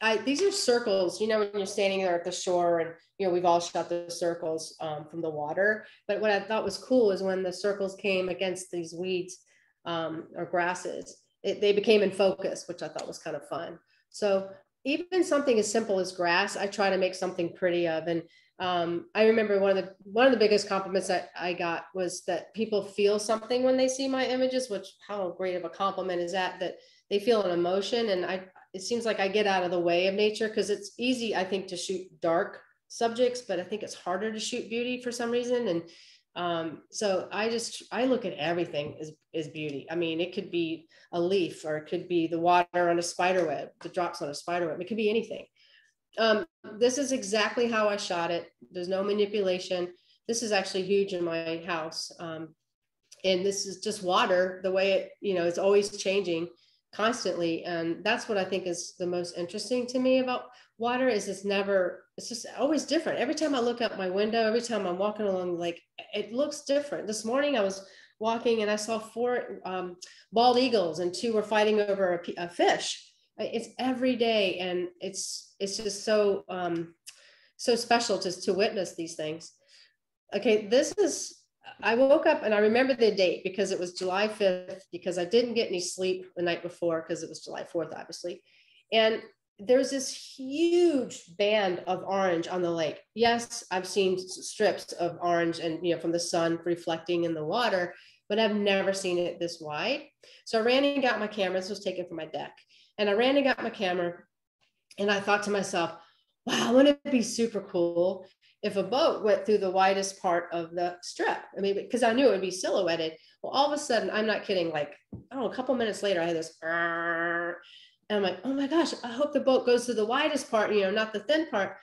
Speaker 3: I, these are circles, you know, when you're standing there at the shore and, you know, we've all shot the circles um, from the water. But what I thought was cool is when the circles came against these weeds um, or grasses, it, they became in focus, which I thought was kind of fun. So even something as simple as grass, I try to make something pretty of. And um, I remember one of the one of the biggest compliments that I got was that people feel something when they see my images, which how great of a compliment is that? That they feel an emotion, and I it seems like I get out of the way of nature because it's easy, I think, to shoot dark subjects, but I think it's harder to shoot beauty for some reason. And um, so I just I look at everything as, as beauty. I mean, it could be a leaf or it could be the water on a spider web, the drops on a spider web. It could be anything. Um, this is exactly how I shot it. There's no manipulation. This is actually huge in my house. Um, and this is just water, the way it, you know, it's always changing constantly and that's what i think is the most interesting to me about water is it's never it's just always different. Every time i look out my window every time i'm walking along lake it looks different. This morning i was walking and i saw four um, bald eagles and two were fighting over a, a, fish. It's every day and it's it's just so um, so special just to witness these things. Okay this is I woke up and I remember the date because it was July 5th, because I didn't get any sleep the night before because it was July 4th, obviously. And there's this huge band of orange on the lake. Yes, I've seen strips of orange and, you know, from the sun reflecting in the water, but I've never seen it this wide. So I ran and got my camera. This was taken from my deck. And I ran and got my camera. And I thought to myself, wow, wouldn't it be super cool if a boat went through the widest part of the strip. I mean, because I knew it would be silhouetted. Well, all of a sudden, I'm not kidding. Like, oh, a couple minutes later, I had this, and I'm like, oh my gosh, I hope the boat goes to the widest part, you know, not the thin part.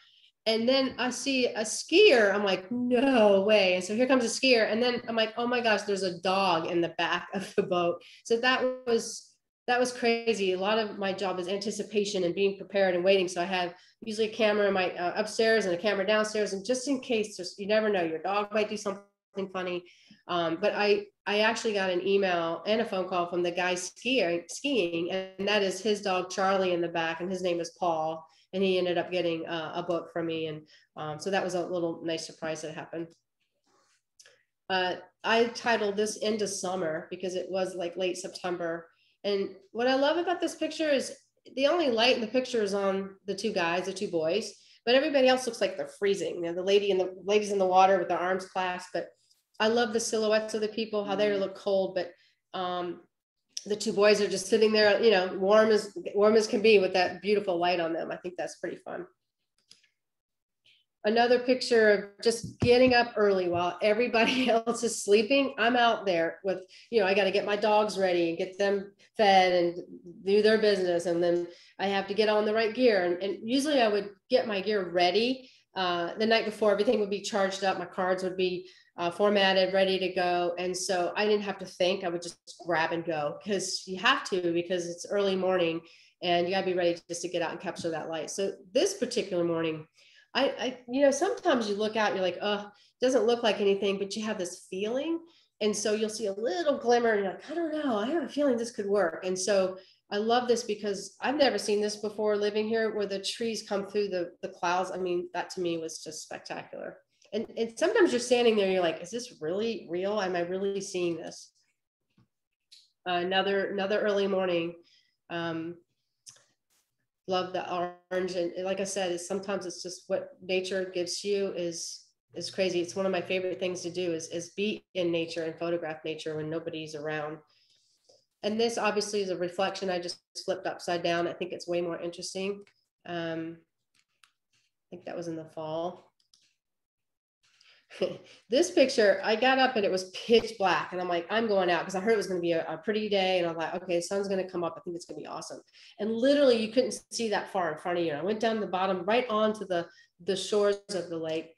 Speaker 3: And then I see a skier. I'm like, no way. And so here comes a skier. And then I'm like, oh my gosh, there's a dog in the back of the boat. So that was that was crazy. A lot of my job is anticipation and being prepared and waiting. So I have usually a camera in my uh, upstairs and a camera downstairs, and just in case, just you never know, your dog might do something funny. Um, but I I actually got an email and a phone call from the guy skiing skiing, and that is his dog Charlie in the back, and his name is Paul, and he ended up getting uh, a book from me, and um, so that was a little nice surprise that happened. Uh, I titled this "Into Summer" because it was like late September and what I love about this picture is the only light in the picture is on the two guys, the two boys, but everybody else looks like they're freezing. You know, the lady and the ladies in the water with their arms clasped. But I love the silhouettes of the people, how they mm-hmm. look cold, but um, the two boys are just sitting there, you know, warm as warm as can be with that beautiful light on them. I think that's pretty fun another picture of just getting up early while everybody (laughs) else is sleeping. I'm out there with, you know, I got to get my dogs ready and get them fed and do their business. And then I have to get on the right gear. And, and usually I would get my gear ready uh, the night before. Everything would be charged up. My cards would be uh, formatted, ready to go. And so I didn't have to think. I would just grab and go because you have to because it's early morning and you got to be ready just to get out and capture that light. So this particular morning, I, I, you know, sometimes you look out, you're like, oh, doesn't look like anything, but you have this feeling. And so you'll see a little glimmer and you're like, I don't know, I have a feeling this could work. And so I love this because I've never seen this before living here where the trees come through the, the clouds. I mean, that to me was just spectacular. And, and sometimes you're standing there, you're like, is this really real? Am I really seeing this? Uh, another, another early morning. Um, love the orange and like i said sometimes it's just what nature gives you is is crazy. It's one of my favorite things to do is is be in nature and photograph nature when nobody's around. And this obviously is a reflection i just flipped upside down. I think it's way more interesting. Um i think that was in the fall (laughs) this picture, I got up and it was pitch black. And I'm like, I'm going out because I heard it was going to be a, a, pretty day. And I'm like, okay, the sun's going to come up. I think it's going to be awesome. And literally, you couldn't see that far in front of you. I went down the bottom right onto the, the shores of the lake.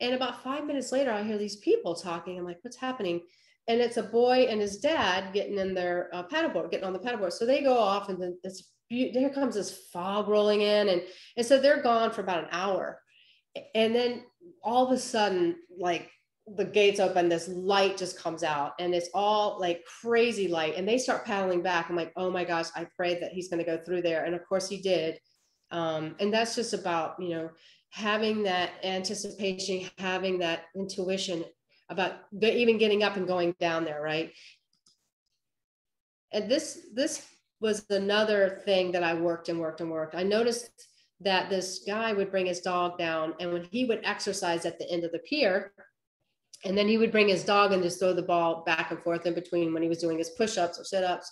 Speaker 3: And about five minutes later, I hear these people talking. I'm like, what's happening? And it's a boy and his dad getting in their uh, paddleboard, getting on the paddleboard. So they go off, and then it's here comes this fog rolling in, and and so they're gone for about an hour, and then all of a sudden, like the gates open, this light just comes out, and it's all like crazy light, and they start paddling back. I'm like, oh my gosh, I prayed that he's going to go through there, and of course he did. Um, and that's just about you know having that anticipation, having that intuition about even getting up and going down there, right? And this this was another thing that I worked and worked and worked. I noticed that this guy would bring his dog down, and when he would exercise at the end of the pier, and then he would bring his dog and just throw the ball back and forth in between when he was doing his push-ups or sit-ups.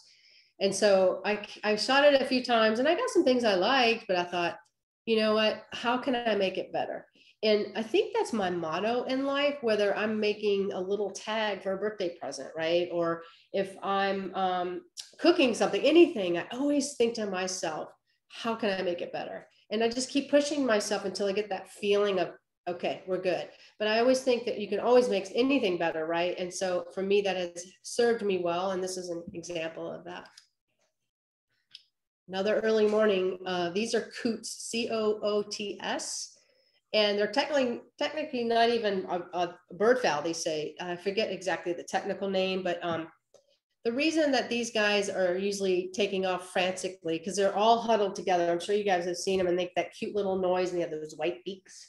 Speaker 3: And so I I shot it a few times, and I got some things I liked, but I thought you know what, how can I make it better? And I think that's my motto in life, whether I'm making a little tag for a birthday present, right? Or if I'm um, cooking something, anything, I always think to myself, how can I make it better? And I just keep pushing myself until I get that feeling of, okay, we're good. But I always think that you can always make anything better, right? And so for me, that has served me well. And this is an example of that another early morning. Uh, these are coots, C-O-O-T-S, and they're technically technically not even a, a, bird fowl. They say I forget exactly the technical name, but um, the reason that these guys are usually taking off frantically because they're all huddled together. I'm sure you guys have seen them and make that cute little noise, and they have those white beaks.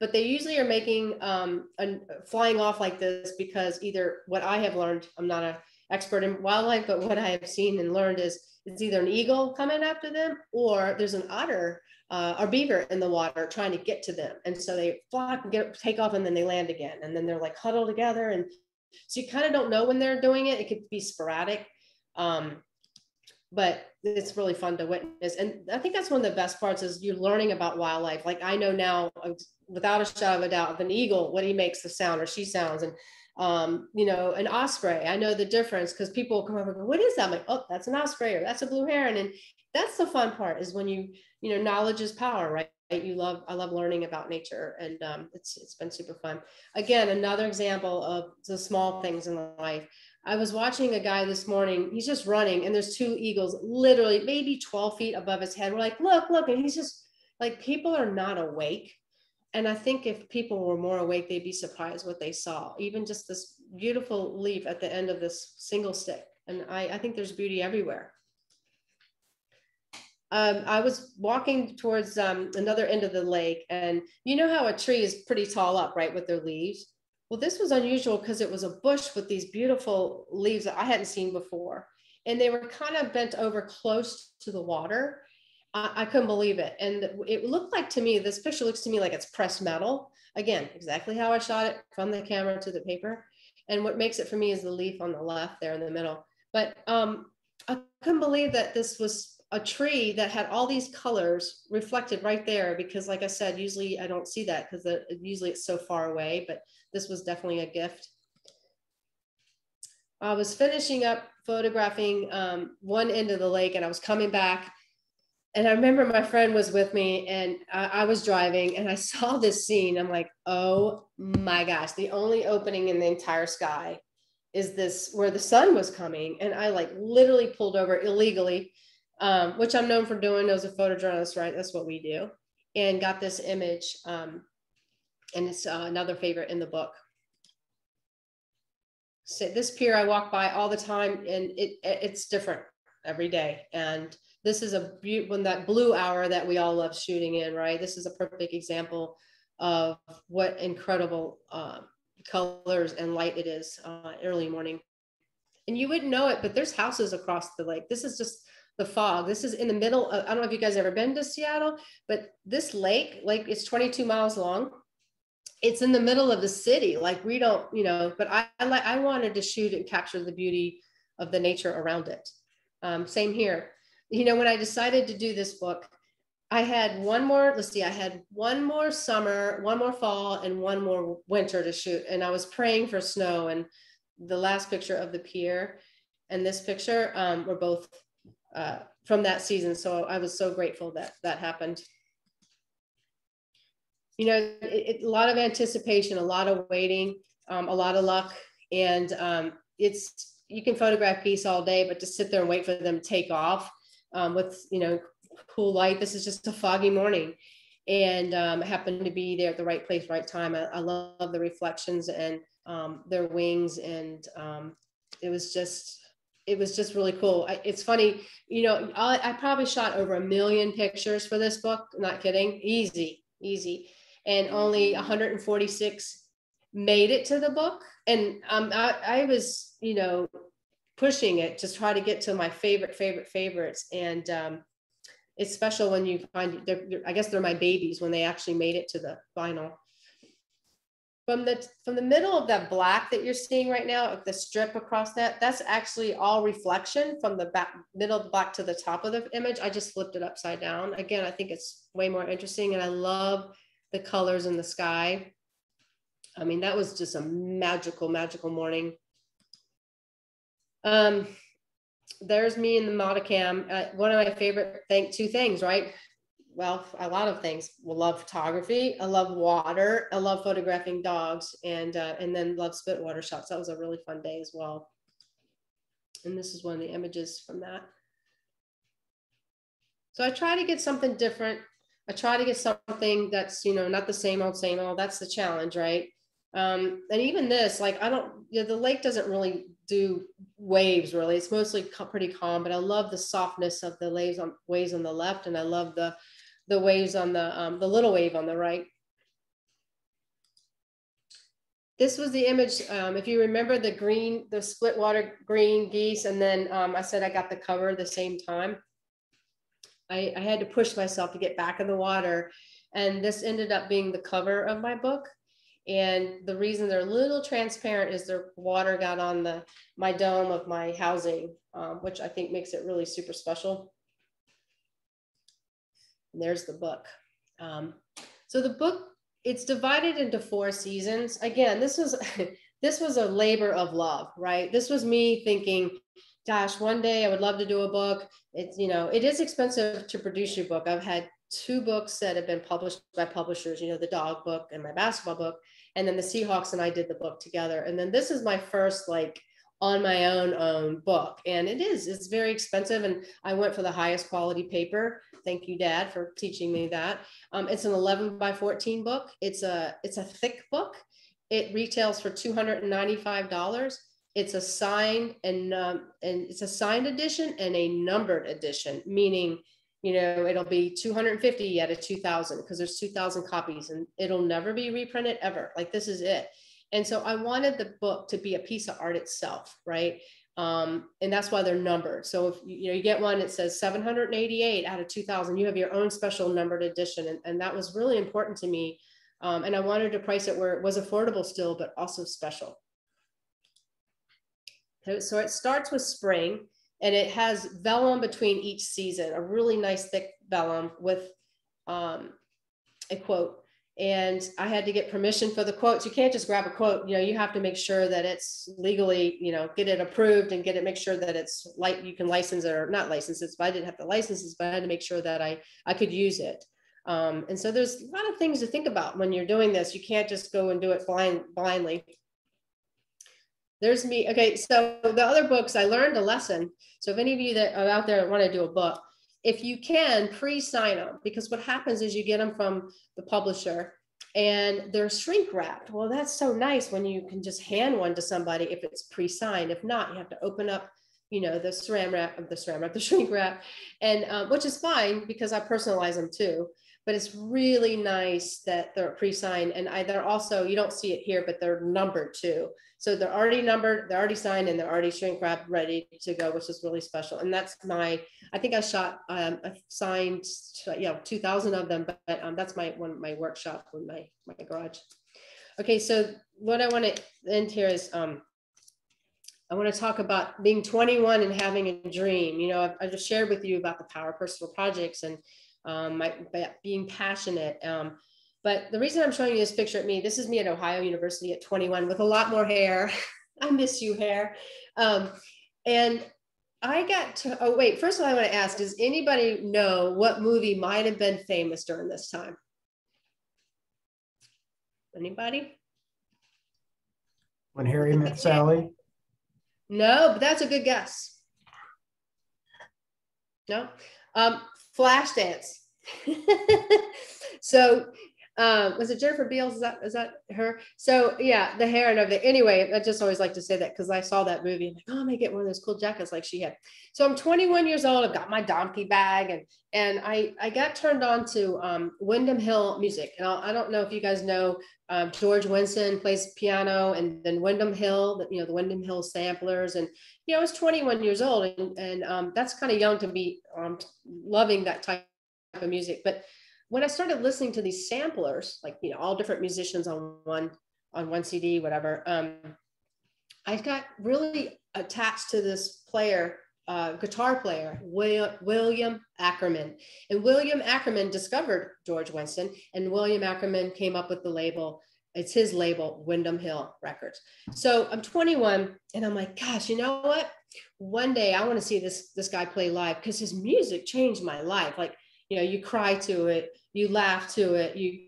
Speaker 3: But they usually are making um, a, flying off like this because either what I have learned, I'm not an expert in wildlife, but what I have seen and learned is it's either an eagle coming after them or there's an otter uh, or beaver in the water trying to get to them. And so they flock and get take off and then they land again. And then they're like huddled together. And so you kind of don't know when they're doing it. It could be sporadic. Um, but it's really fun to witness. And I think that's one of the best parts is you're learning about wildlife. Like I know now without a shadow of a doubt of an eagle, what he makes the sound or she sounds. And um, you know, an osprey. I know the difference because people come over and go, what is that? I'm like, oh, that's an osprey or that's a blue heron. And that's the fun part is when you, you know, knowledge is power, right? You love, I love learning about nature and um, it's, it's been super fun. Again, another example of the small things in life. I was watching a guy this morning, he's just running and there's two eagles literally maybe 12 feet above his head. We're like, look, look. And he's just like, people are not awake and I think if people were more awake, they'd be surprised what they saw. Even just this beautiful leaf at the end of this single stick. And I, I think there's beauty everywhere. Um, I was walking towards um, another end of the lake, and you know how a tree is pretty tall up, right, with their leaves? Well, this was unusual because it was a bush with these beautiful leaves that I hadn't seen before. And they were kind of bent over close to the water. I, I couldn't believe it. And it looked like to me, this picture looks to me like it's pressed metal. Again, exactly how I shot it from the camera to the paper. And what makes it for me is the leaf on the left there in the middle. But um, I couldn't believe that this was a tree that had all these colors reflected right there because like I said, usually I don't see that because usually it's so far away, but this was definitely a gift. I was finishing up photographing um, one end of the lake and I was coming back and I remember my friend was with me and I, I, was driving and I (laughs) saw this scene. I'm like, oh my gosh, the only opening in the entire sky is this where the sun was coming. And I like literally pulled over illegally, um, which I'm known for doing as a photojournalist, right? That's what we do. And got this image. Um, and it's uh, another favorite in the book. So this pier I walk by all the time and it, it's different every day. And this is a when that blue hour that we all love shooting in, right? This is a perfect example of what incredible uh, colors and light it is uh, early morning. And you wouldn't know it, but there's houses across the lake. This is just the fog. This is in the middle. Of, I don't know if you guys ever been to Seattle, but this lake, like it's 22 miles long. It's in the middle of the city. Like we don't, you know, but I, I, I wanted to shoot and capture the beauty of the nature around it. Um, same here you know, when I decided to do this book, I had one more, let's see, I had one more summer, one more fall, and one more winter to shoot. And I was praying for snow. And the last picture of the pier and this picture um, were both uh, from that season. So I was so grateful that that happened. you know, it, it, a lot of anticipation, a lot of waiting, um, a lot of luck, and um, it's you can photograph geese all day, but to sit there and wait for them to take off um, with you know cool light. This is just a foggy morning, and um, happened to be there at the right place, right time. I, I love the reflections and um, their wings, and um, it was just it was just really cool. I, it's funny, you know, I, I, probably shot over a million pictures for this book. Not kidding, easy, easy, and only 146 made it to the book. And um, I, I was, you know, pushing it to try to get to my favorite, favorite, favorites. And um, it's special when you find, they're, I guess they're my babies when they actually made it to the vinyl from the from the middle of that black that you're seeing right now, the strip across that, that's actually all reflection from the back middle of the black to the top of the image. I just flipped it upside down. Again, I think it's way more interesting and I love the colors in the sky. I mean, that was just a magical, magical morning. Um, there's me in the Nauticam. Uh, one of my favorite thing, two things, right? Well, a lot of things. I love photography. I love water. I love photographing dogs, and uh, and then love spit water shots. That was a really fun day as well. And this is one of the images from that. So I try to get something different. I try to get something that's you know not the same old same old. That's the challenge, right? Um, and even this, like I don't, you know, the lake doesn't really do waves really. It's mostly pretty calm, but I love the softness of the waves on waves on the left, and I love the the waves on the, um, the little wave on the right. This was the image, um, if you remember the green, the split water green geese, and then um, I said I got the cover the same time. I, I had to push myself to get back in the water. And this ended up being the cover of my book. And the reason they're a little transparent is their water got on the my dome of my housing, um, which I think makes it really super special. And there's the book. Um, so the book, it's divided into four seasons. Again, this was (laughs) this was a labor of love, right? This was me thinking, gosh, one day I would love to do a book. It's, you know, it is expensive to produce your book. I've had two books that have been published by publishers, you know, the dog book and my basketball book. And then the Seahawks and I did the book together. And then this is my first like on my own own book and it is it's very expensive and i went for the highest quality paper thank you dad for teaching me that. Um, it's an 11 by 14 book. It's a it's a thick book. It retails for $295 it's a signed and um, and it's a signed edition and a numbered edition meaning you know it'll be 250 out of 2000 because there's 2000 copies and it'll never be reprinted ever. Like this is it. And so I wanted the book to be a piece of art itself, right? Um, and that's why they're numbered. So if you know you get one, it says 788 out of 2000, you have your own special numbered edition. And, and that was really important to me. Um, and I wanted to price it where it was affordable still, but also special. So it starts with spring and it has vellum between each season, a really nice thick vellum with um, a quote and I had to get permission for the quotes. You can't just grab a quote. You know, you have to make sure that it's legally, you know, get it approved and get it, make sure that it's like you can license it or not license it. But I didn't have the licenses, but I had to make sure that I I could use it. Um, and so there's a lot of things to think about when you're doing this. You can't just go and do it blind blindly. There's me. Okay, so the other books I learned a lesson. So if any of you that are out there want to do a book, if you can pre-sign them because what happens is you get them from the publisher and they're shrink wrapped. Well that's so nice when you can just hand one to somebody if it's pre-signed. If not you have to open up you know the saran wrap of the saran wrap the (laughs) shrink wrap. And uh, which is fine because i personalize them too but it's really nice that they're pre-signed and I, they're also you don't see it here but they're numbered too. So they're already numbered they're already signed and they're already shrink wrapped ready to go which is really special. And that's my i think i shot um, i signed you know 2000 of them but um, that's my one my workshop in my my garage. Okay so what i want to end here is um, I want to talk about being 21 and having a dream. You know, I've, I've, just shared with you about the Power Personal Projects and um, my, being passionate. Um, but the reason I'm showing you this picture at me, this is me at Ohio University at 21 with a lot more hair. (laughs) I miss you hair. Um, and I got to, oh wait, first of all, I want to ask, does anybody know what movie might have been famous during this time? Anybody?
Speaker 1: When Harry met Sally.
Speaker 3: No, but that's a good guess. No, um, Flashdance. (laughs) so um, was it Jennifer Beals? Is that is that her? So yeah, the hair and everything. Anyway, I just always like to say that because I saw that movie and like, oh, I may get one of those cool jackets like she had. So I'm 21 years old. I've got my Domke bag and and I I got turned on to um, Windham Hill music. And I'll, I do not know if you guys know um, George Winston plays piano and then Windham Hill, you know the Windham Hill samplers. And you know I was 21 years old and and um, that's kind of young to be um, loving that type of music, but when I started listening to these samplers, like you know, all different musicians on one on one CD, whatever, um, I got really attached to this player, uh, guitar player, William, William Ackerman. And William Ackerman discovered George Winston, and William Ackerman came up with the label. It's his label, Windham Hill Records. So I'm 21, and I'm like, gosh, you know what? One day I want to see this this guy play live because his music changed my life. Like you know you cry to it you laugh to it you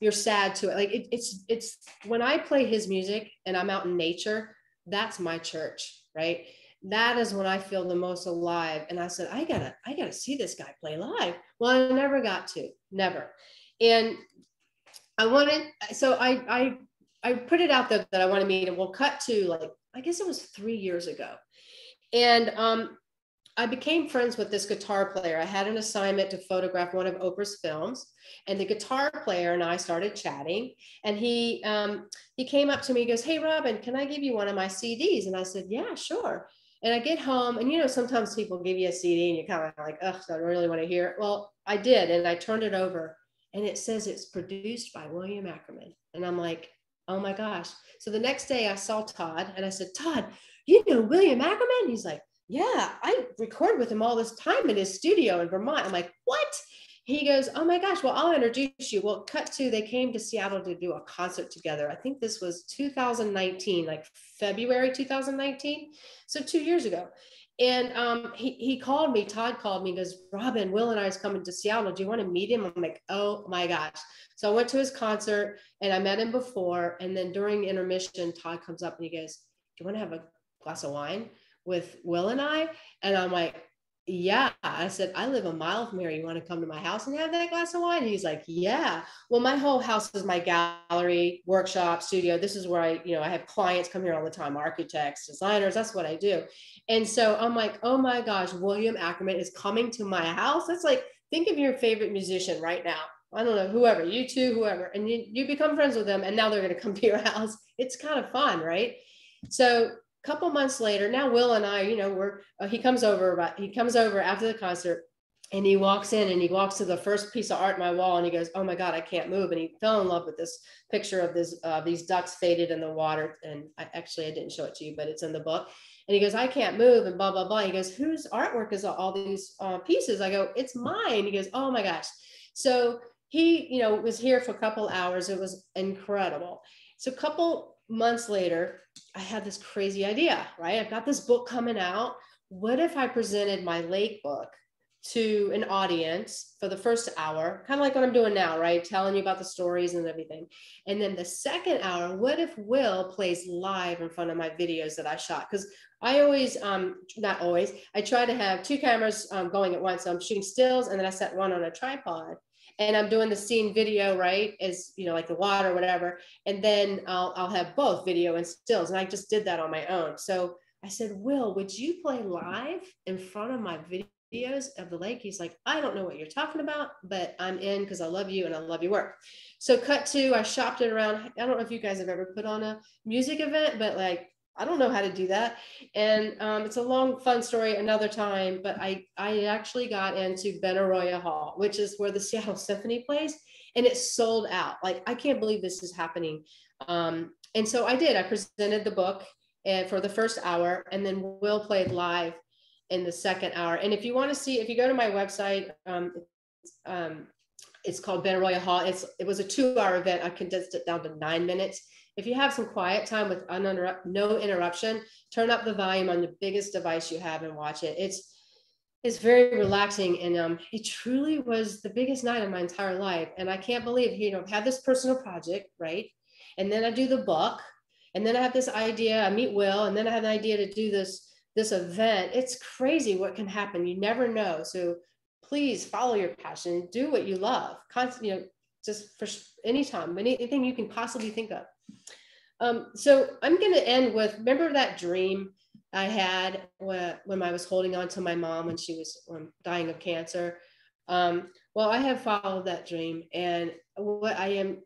Speaker 3: you're sad to it like it, it's it's when i play his music and i'm out in nature that's my church right that is when i feel the most alive and i said i gotta i gotta see this guy play live well i never got to never and i wanted so i i i put it out there that i want to meet and we'll cut to like i guess it was three years ago and um I became friends with this guitar player. I had an assignment to photograph one of Oprah's films, and the guitar player and I started chatting. And he um, he came up to me, he goes, "Hey, Robin, can I give you one of my CDs?" And I said, "Yeah, sure." And I get home, and you know, sometimes people give you a CD, and you kind of like, "Ugh, I don't really want to hear it." Well, I did, and I turned it over, and it says it's produced by William Ackerman, and I'm like, "Oh my gosh!" So the next day, I saw Todd, and I said, "Todd, you know William Ackerman?" He's like yeah, I record with him all this time in his studio in Vermont. I'm like, what? He goes, oh my gosh, well, I'll introduce you. Well, cut to, they came to Seattle to do a concert together. I think this was 2019, like February 2019. So two years ago. And um, he, he called me, Todd called me, goes, Robin, Will and I is coming to Seattle. Do you want to meet him? I'm like, oh my gosh. So I went to his concert and I met him before. And then during intermission, Todd comes up and he goes, do you want to have a glass of wine? with Will and I. And I'm like, yeah. I said, I live a mile from here. You want to come to my house and have that glass of wine? He's like, yeah. Well, my whole house is my gallery, workshop, studio. This is where I, you know, I have clients come here all the time, architects, designers. That's what I do. And so I'm like, oh my gosh, William Ackerman is coming to my house. That's like, think of your favorite musician right now. I don't know, whoever, U2, whoever, and you, you become friends with them, and now they're going to come to your (laughs) house. It's kind of fun, right? So couple months later, now Will and I, you know, we're uh, he comes over about he comes over after the concert and he walks in and he walks to the first piece of art on my wall and he goes, "Oh my God, I can't move!" And he fell in love with this picture of this uh, these ducks faded in the water. And I, actually, I didn't show it to you, but it's in the book. And he goes, "I can't move," and blah blah blah. He goes, "Whose artwork is all these uh, pieces?" I go, "It's mine." He goes, "Oh my gosh!" So he, you know, was here for a couple hours. It was incredible. So a couple months later, I had this crazy idea, right? I've got this book coming out. What if I presented my lake book to an audience for the first hour, kind of like what I'm doing now, right? Telling you about the stories and everything. And then the second hour, what if Will plays live in front of my videos that I shot? Because I always, um, not always, I try to have two cameras um, going at once. So I'm shooting stills and then I set one on a tripod and I'm doing the scene video, right? As you know, like the water, whatever. And then I'll, I'll have both video and stills. And I just did that on my own. So I said, Will, would you play live in front of my videos of the lake? He's like, I don't know what you're talking about, but I'm in because I love you and I love your work. So cut to, I shopped it around. I don't know if you guys have ever put on a music event, but like I don't know how to do that. And um, it's a long, fun story another time, but I, I actually got into Benaroya Hall, which is where the Seattle Symphony plays, and it sold out. Like, I can't believe this is happening. Um, and so I did. I presented the book and eh, for the first hour, and then Will played live in the second hour. And if you want to see, if you go to my website, um, um, it's called Benaroya Hall. It's, it was a two hour event. I condensed it down to nine minutes if you have some quiet time with uninterrupt, no interruption, turn up the volume on the biggest device you have and watch it. It's it's very relaxing and um, it truly was the biggest night of my entire life. And I can't believe, you know, I have this personal project, right? and then I do the book, and then I have this idea. I meet Will, and then I have an idea to do this this event. It's crazy what can happen. You never know. So please follow your passion, do what you love. Constant, you know, just for anytime, anything you can possibly think of. Um, so I'm going to end with remember that dream I had when, when I was holding on to my mom when she was um, dying of cancer. Um, well, I have followed that dream, and what I am,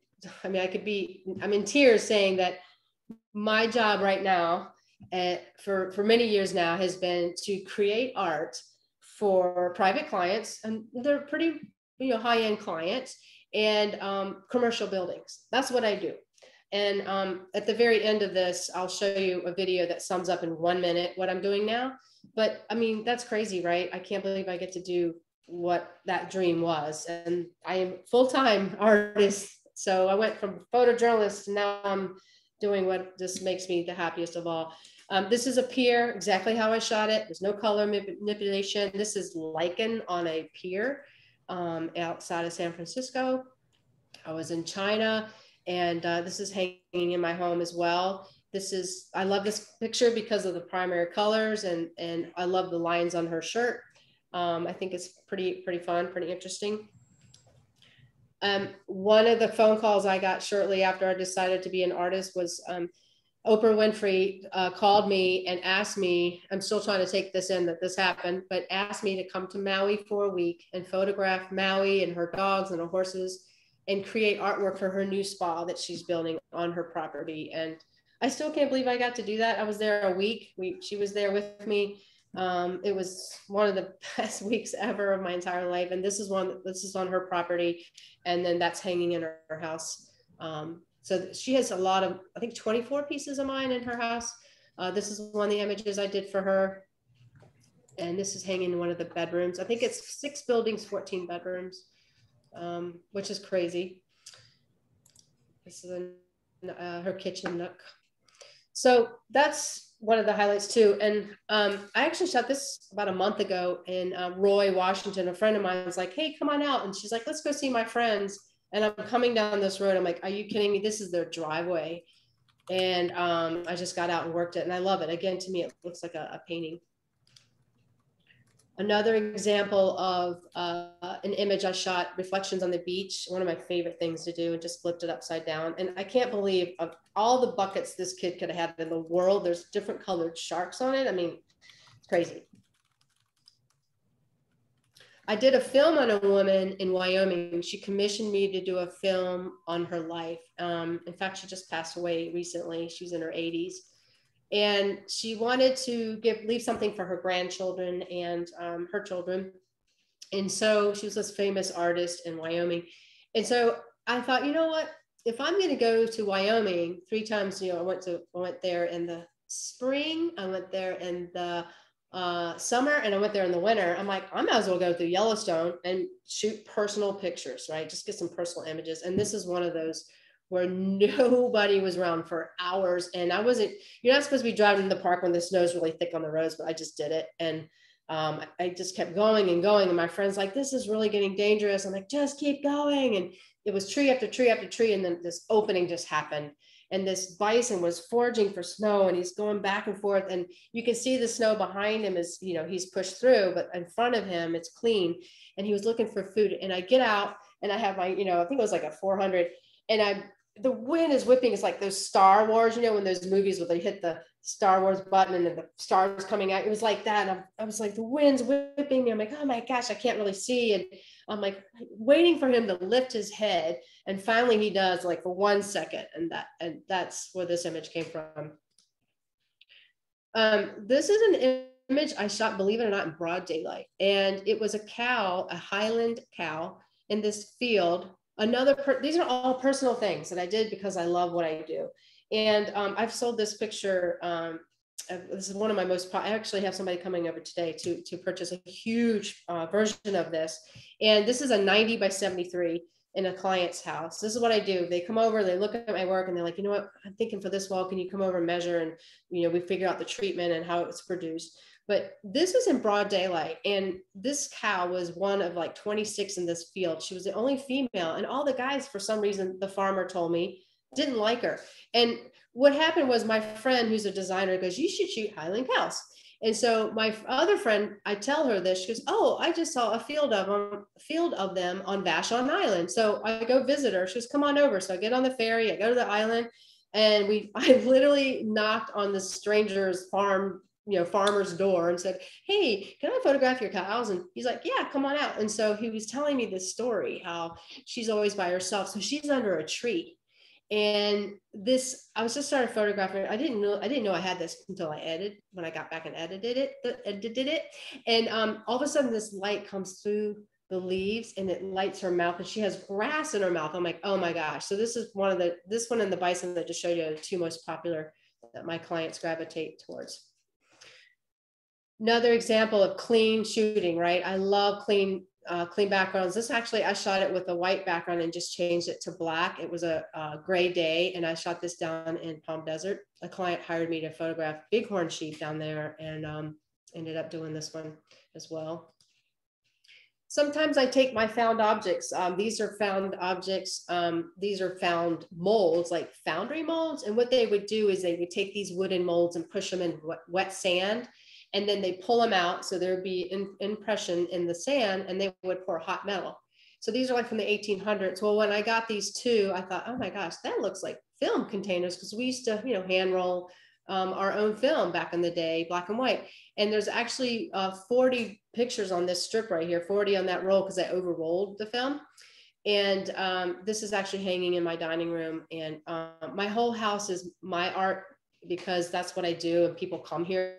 Speaker 3: I mean, I could be, I'm in tears saying that my job right now, uh, for for many years now, has been to create art for private clients, and they're pretty, you know, high end clients and um, commercial buildings. That's what I do. And um, at the very end of this, I'll show you a video that sums up in one minute what I'm doing now. But I mean, that's crazy, right? I can't believe I get to do what that dream was. And I am full-time (laughs) artist. So I went from photojournalist to now I'm doing what just makes me the happiest of all. Um, this is a pier, exactly how I shot it. There's no color manipulation. This is lichen on a pier um, outside of San Francisco. I was in China and uh, this is hanging in my home as well. This is, I love this picture because of the primary colors and, and I love the lines on her shirt. Um, I think it's pretty, pretty fun, pretty interesting. Um, one of the phone calls I got shortly after I decided to be an artist was um, Oprah Winfrey uh, called me and asked me, I'm still trying to take this in that this happened, but asked me to come to Maui for a week and photograph Maui and her dogs and her horses and create artwork for her new spa that she's building on her property. And I still can't believe I got to do that. I was there a week. We, she was there with me. Um, it was one of the (laughs) best weeks ever of my entire life. And this is one, this is on her property. And then that's hanging in her, her house. Um, so she has a lot of, I think 24 pieces of mine in her house. Uh, this is one of the images I did for her. And this is hanging in one of the bedrooms. I think it's six buildings, 14 bedrooms um, which is crazy. This is a, uh, her kitchen nook. So that's one of the highlights too. And um, I actually shot this about a month ago in uh, Roy, Washington. A friend of mine was like, "Hey, come on out," and she's like, "Let's go see my friends." And I'm coming down this road. I'm like, "Are you kidding me? This is their driveway." And um, I just got out and worked it, and I love it. Again, to me, it looks like a, a painting. Another example of uh, an image I shot, reflections on the beach, one of my favorite things to do, and just flipped it upside down. And I can't believe of all the buckets this kid could have had in the world, there's different colored sharks on it. I mean, it's crazy. I did a film on a woman in Wyoming. She commissioned me to do a film on her life. Um, in fact, she just passed away recently. She's in her 80s and she wanted to give leave something for her grandchildren and um, her children. And so she was this famous artist in wyoming. And so i thought you know what? If i'm going to go to wyoming three times you know i went to i went there in the spring i went there in the uh, summer and i went there in the winter. I'm like i might as well go through yellowstone and shoot personal pictures right? Just get some personal images. And this is one of those where nobody was around for hours. And I wasn't, you're not supposed to be driving in the park when the snow's really thick on the roads, but I just did it. And um, I just kept going and going. And my friend's like, this is really getting dangerous. I'm like, just keep going. And it was tree after tree after tree. And then this opening just happened. And this bison was foraging for snow and he's going back and forth. And you can see the snow behind him is, you know, he's pushed through, but in front of him, it's clean. And he was looking for food. And I get out and I have my, you know, I think it was like a 400 and I the wind is whipping. It's like those Star Wars, you know, when those movies where they hit the Star Wars button and the stars coming out. It was like that. And I, I was like, the wind's whipping me. I'm like, oh my gosh, I can't really see. And I'm like waiting for him to lift his head. And finally he does like for one second. And that and that's where this image came from. Um, this is an image I shot, believe it or not, in broad daylight. And it was a cow, a Highland cow in this field another per- these are all personal things that i did because i love what i do. And um, i've sold this picture um, this is one of my most i actually have somebody coming over today to to purchase a huge uh, version of this. And this is a 90 by 73 in a client's house. This is what i do. They come over they look at my work and they're like you know what? I'm thinking for this wall. Can you come over and measure and you know we figure out the treatment and how it's produced but this was in broad daylight. And this cow was one of like 26 in this field. She was the only female. And all the guys, for some reason, the farmer told me didn't like her. And what happened was my friend, who's a designer, goes, "You should shoot Highland cows." And so my other friend, I tell her this. She goes, "Oh, I just saw a field of them, field of them on Vashon Island." So I go visit her. She goes, "Come on over." So I get on the ferry. I go to the island, and we (laughs) I literally knocked on the stranger's farm you know farmer's door and said hey can i photograph your cows? And he's like yeah come on out. And so he was telling me this story how she's always by herself so she's under a tree. And this i was just started photographing i didn't know i didn't know i had this until i edited when i got back and edited it edited it. And um, all of a sudden this light comes through the leaves and it lights her mouth and she has grass in her mouth. I'm like oh my gosh. So this is one of the this one and the bison that just showed you the two most popular that my clients gravitate towards another example of clean shooting, right? I love clean uh, clean backgrounds. This actually, I shot it with a white background and just changed it to black. It was a, a, gray day, and I shot this down in Palm Desert. A client hired me to photograph bighorn sheep down there, and um, ended up doing this one as well. Sometimes I take my found objects. Um, these are found objects. Um, these are found molds, like foundry molds. And what they would do is they would take these wooden molds and push them in wet, wet sand and then they pull them out. So there'd be in, impression in the sand and they would pour hot metal. So these are like from the 1800s. Well, when I got these two, I thought, oh my gosh, that looks like film containers because we used to, you know, hand roll um, our own film back in the day, black and white. And there's actually uh, 40 pictures on this strip right here, 40 on that roll because I overrolled the film. And um, this is actually hanging in my dining room. And um, my whole house is my art because that's what I do. And people come here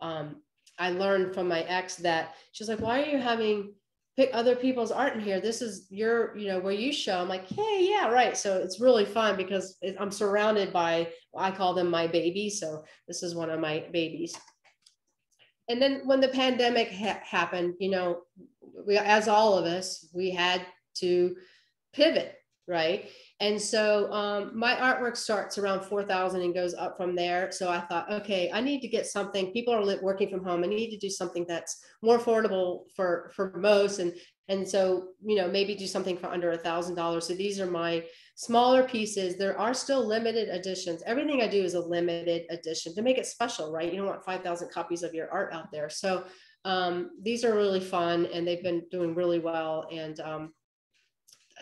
Speaker 3: um, I learned from my ex that she's like, why are you having pick other people's art in here? This is your, you know, where you show. I'm like, hey, yeah, right. So it's really fun because I'm surrounded by, I call them my babies. So this is one of my babies. And then when the pandemic ha- happened, you know, we, as all of us, we had to pivot, right? And so um, my artwork starts around 4,000 and goes up from there. So I thought, okay, I need to get something. People are working from home. I need to do something that's more affordable for for most. And and so you know maybe do something for under a thousand dollars. So these are my smaller pieces. There are still limited editions. Everything I do is a limited edition to make it special, right? You don't want 5,000 copies of your art out there. So um, these are really fun and they've been doing really well. And um,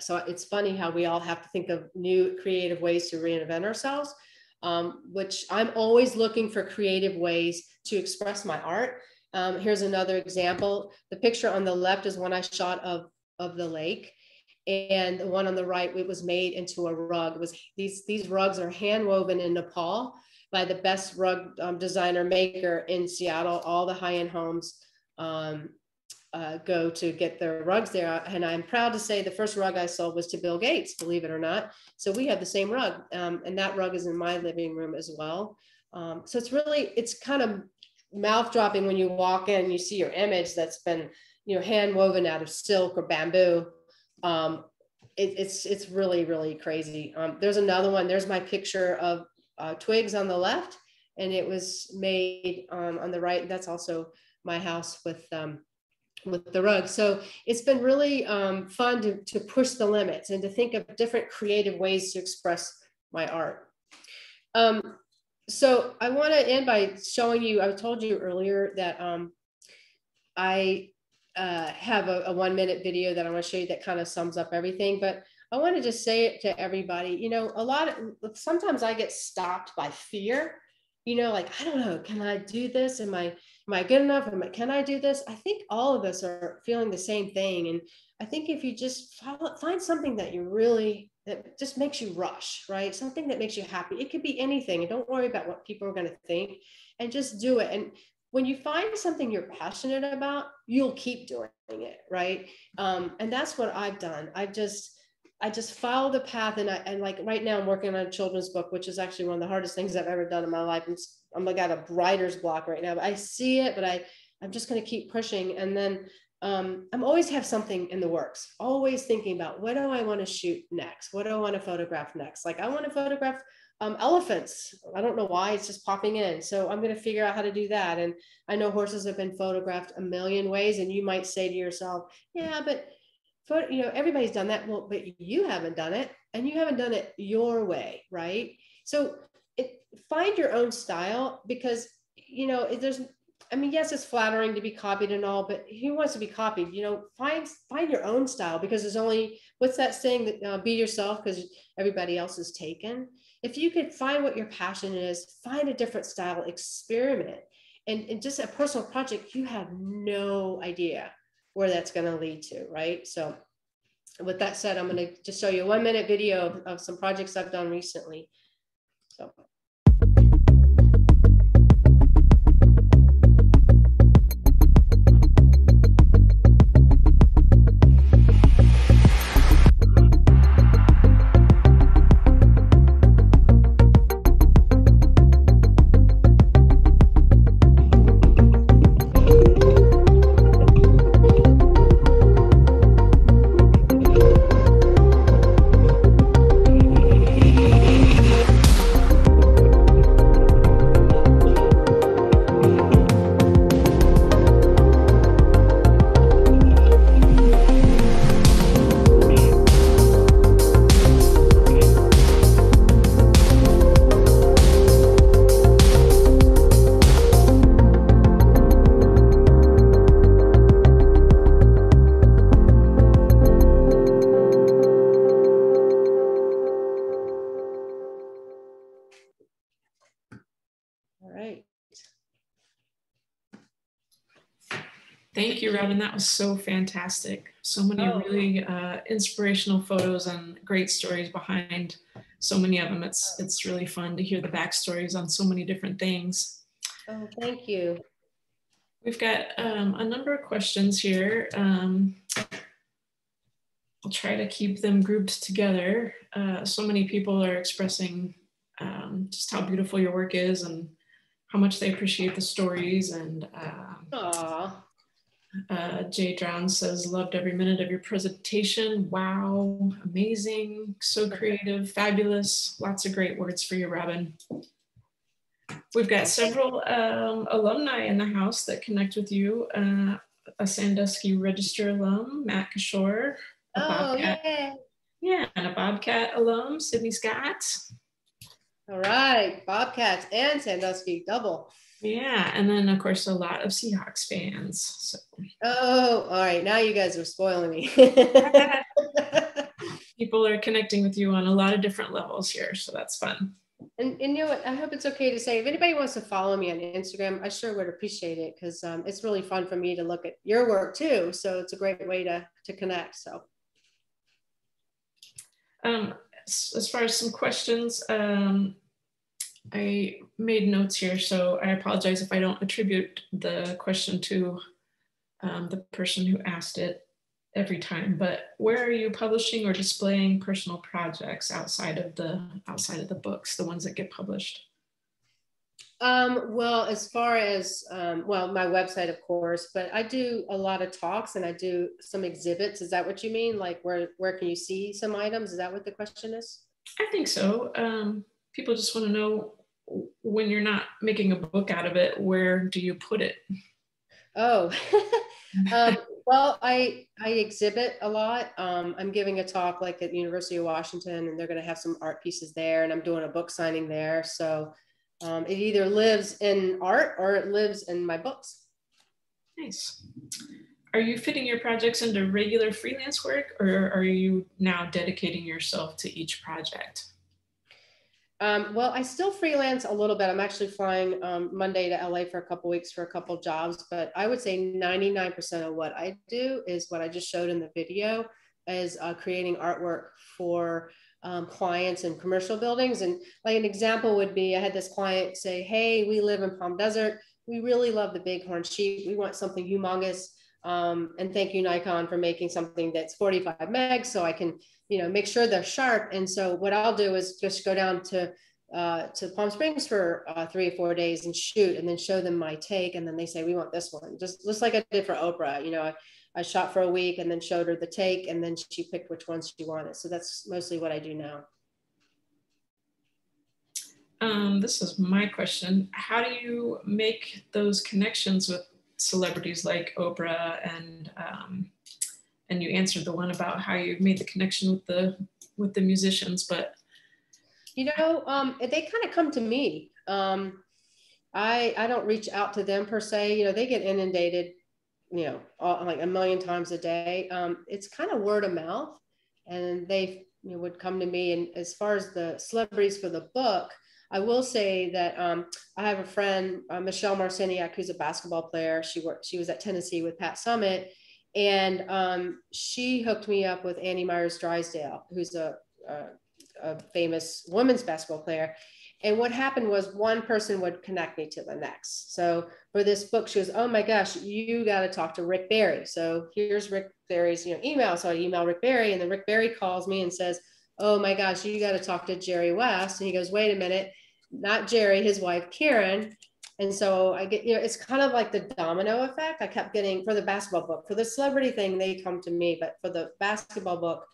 Speaker 3: so it's funny how we all have to think of new creative ways to reinvent ourselves um, which i'm always looking for creative ways to express my art. Um, here's another example. The picture on the left is one i shot of of the lake and the one on the right it was made into a rug. It was these these rugs are hand woven in nepal by the best rug um, designer maker in seattle all the high-end homes um, uh, go to get their rugs there. And I'm proud to say the first rug I sold was to Bill Gates, believe it or not. So we have the same rug, um, and that rug is in my living room as well. Um, so it's really, it's kind of mouth dropping when you walk in you see your image that's been, you know, hand woven out of silk or bamboo. Um, it, it's it's really really crazy. Um, there's another one. There's my picture of uh, twigs on the left, and it was made um, on the right. That's also my house with um, with the rug. So it's been really um, fun to, to push the limits and to think of different creative ways to express my art. Um, so I want to end by showing you, I told you earlier that um, I uh, have a, a, one minute video that I want to show you that kind of sums up everything, but I want to just say it to everybody, you know, a lot of, sometimes I get stopped by fear, you know, like, I don't know, can I do this? Am I, am I good enough? Am I, can I do this? I think all of us are feeling the same thing. And I think if you just follow, find something that you really, that just makes you rush, right? Something that makes you happy. It could be anything. And don't worry about what people are going to think and just do it. And when you find something you're passionate about, you'll keep doing it, right? Um, and that's what I've done. I've just, I just follow the path and I and like right now I'm working on a children's book, which is actually one of the hardest things I've ever done in my life. I'm like got a writer's block right now, but I see it, but I I'm just going to keep pushing. And then um, I'm always have something in the works, always thinking about what do I want to shoot next? What do I want to photograph next? Like I want to photograph um, elephants. I don't know why it's just popping in. So I'm going to figure out how to do that. And I know horses have been photographed a million ways. And you might say to yourself, yeah, but you know, everybody's done that. Well, but you haven't done it and you haven't done it your way, right? So it, find your own style because, you know, there's, I mean, yes, it's flattering to be copied and all, but who wants to be copied? You know, find find your own style because there's only what's that saying that uh, be yourself because everybody else is taken. If you could find what your passion is, find a different style, experiment, and, and just a personal project, you have no idea where that's going to lead to, right? So, with that said, I'm going to just show you a one minute video of, of some projects I've done recently. So.
Speaker 2: Robin. That was so fantastic. So many oh. really uh, inspirational photos and great stories behind so many of them. It's it's really fun to hear the backstories on so many different things.
Speaker 3: Oh, thank you.
Speaker 2: We've got um, a number of questions here. Um, I'll try to keep them grouped together. Uh, so many people are expressing um, just how beautiful your work is and how much they appreciate the stories and uh, uh, Jay Drown says, loved every minute of your presentation. Wow, amazing, so creative, fabulous. Lots of great words for you, Robin. We've got several um, alumni in the house that connect with you. Uh, a Sandusky Register alum, Matt Kishore.
Speaker 3: Oh, yeah.
Speaker 2: Yeah, and a Bobcat alum, Sydney Scott.
Speaker 3: All right, Bobcats and Sandusky, double.
Speaker 2: Yeah, and then of course a lot of Seahawks fans. So.
Speaker 3: Oh, all right. Now you guys are spoiling me. (laughs)
Speaker 2: People are connecting with you on a lot of different levels here, so that's fun.
Speaker 3: And, and you know what? I hope it's okay to say if anybody wants to follow me on Instagram, I sure would appreciate it because um, it's really fun for me to look at your work too. So it's a great way to to connect. So.
Speaker 2: Um, as far as some questions, um, I made notes here, so I apologize if I don't attribute the question to um, the person who asked it every time. But where are you publishing or displaying personal projects outside of the outside of the books, the ones that get published?
Speaker 3: Um, well, as far as um, well, my website, of course, but I do a lot of talks and I do some exhibits. Is that what you mean? Like where where can you see some items? Is that what the question is?
Speaker 2: I think so. Um, people just want to know when you're not making a book out of it, where do you put it?
Speaker 3: Oh, (laughs) um, well, I I exhibit a lot. Um, I'm giving a talk like at the University of Washington, and they're going to have some art pieces there, and I'm doing a book signing there. So um, it either lives in art or it lives in my books.
Speaker 2: Nice. Are you fitting your projects into regular freelance work, or are you now dedicating yourself to each project?
Speaker 3: Um, well, I still freelance a little bit. I'm actually flying um, Monday to LA for a couple weeks for a couple jobs, but I would say 99% of what I do is what I just showed in the video is uh, creating artwork for um, clients in commercial buildings. And like an example would be, I had this client say, "Hey, we live in Palm Desert. We really love the bighorn sheep. We want something humongous." Um, and thank you Nikon for making something that's 45 megs so I can you know, make sure they're sharp. And so what I'll do is just go down to uh, to Palm Springs for uh, three or four days and shoot, and then show them my take, and then they say we want this one, just just like I did for Oprah. You know, I, I shot for a week and then showed her the take, and then she picked which ones she wanted. So that's mostly what I do now.
Speaker 2: Um, this is my question. How do you make those connections with celebrities like Oprah and um, and you answered the one about how you made the connection with the with the musicians, but
Speaker 3: You know, um, they kind of come to me. Um, I I don't reach out to them per se. You know, they get inundated, you know, all, like a million times a day. Um, it's kind of word of mouth, and they you know, would come to me. And as far as the celebrities for the book, I will say that um, I have a friend, uh, Michelle Marciniak, who's a basketball player. She worked. She was at Tennessee with Pat Summitt, and um, she hooked me up with Annie Meyers Drysdale, who's a, a, a famous women's basketball player. And what happened was one person would connect me to the next. So for this book, she goes, "Oh my gosh, you got to talk to Rick Barry." So here's Rick Barry's you know email. So I email Rick Barry, and then Rick Barry calls me and says, "Oh my gosh, you got to talk to Jerry West." And he goes, "Wait a minute, not Jerry, his wife Karen." And so I get, you know, it's kind of like the domino effect. I kept getting for the basketball book, for the celebrity thing, they come to me, but for the basketball book,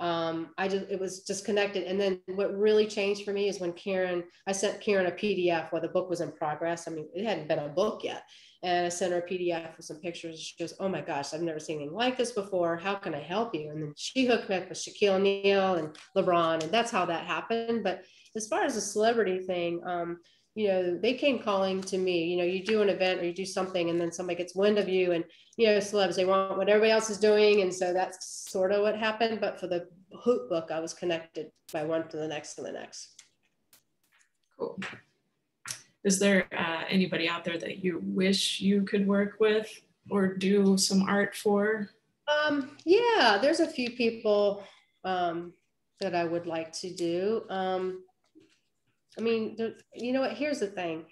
Speaker 3: um, I just it was disconnected. And then what really changed for me is when Karen, I sent Karen a PDF while the book was in progress. I mean, it hadn't been a book yet. And I sent her a PDF with some pictures. She goes, Oh my gosh, I've never seen anything like this before. How can I help you? And then she hooked me up with Shaquille O'Neal and LeBron. And that's how that happened. But as far as the celebrity thing, um, you know, they came calling to me, you know, you do an event or you do something and then somebody gets wind of you and, you know, celebs, they want what everybody else is doing. And so that's sort of what happened. But for the hoop book, I was connected by one to the next to the next.
Speaker 2: cool. Is there uh, anybody out there that you wish you could work with or do some art for?
Speaker 3: Um, yeah, there's a few people um, that I would like to do. Um, I mean, you know what? Here's the thing.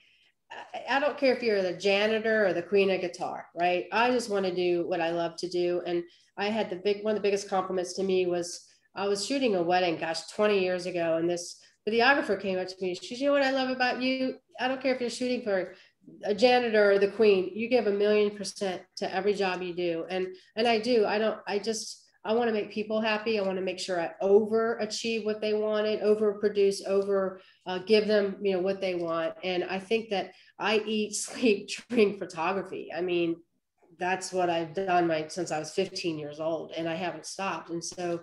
Speaker 3: I, don't care if you're the janitor or the queen of guitar, right? I just want to do what I love to do. And I had the big one of the biggest compliments to me was I was shooting a wedding, gosh, 20 years ago, and this videographer came up to me. She said, "You know what I love about you? I don't care if you're shooting for a janitor or the queen. You give a million percent to every job you do, and and I do. I don't. I just." I want to make people happy. I want to make sure I overachieve what they wanted, overproduce, over uh, give them, you know, what they want. And I think that I eat, (laughs) sleep, drink photography. I mean, that's what I've done my since I was 15 years old, and I haven't stopped. And so,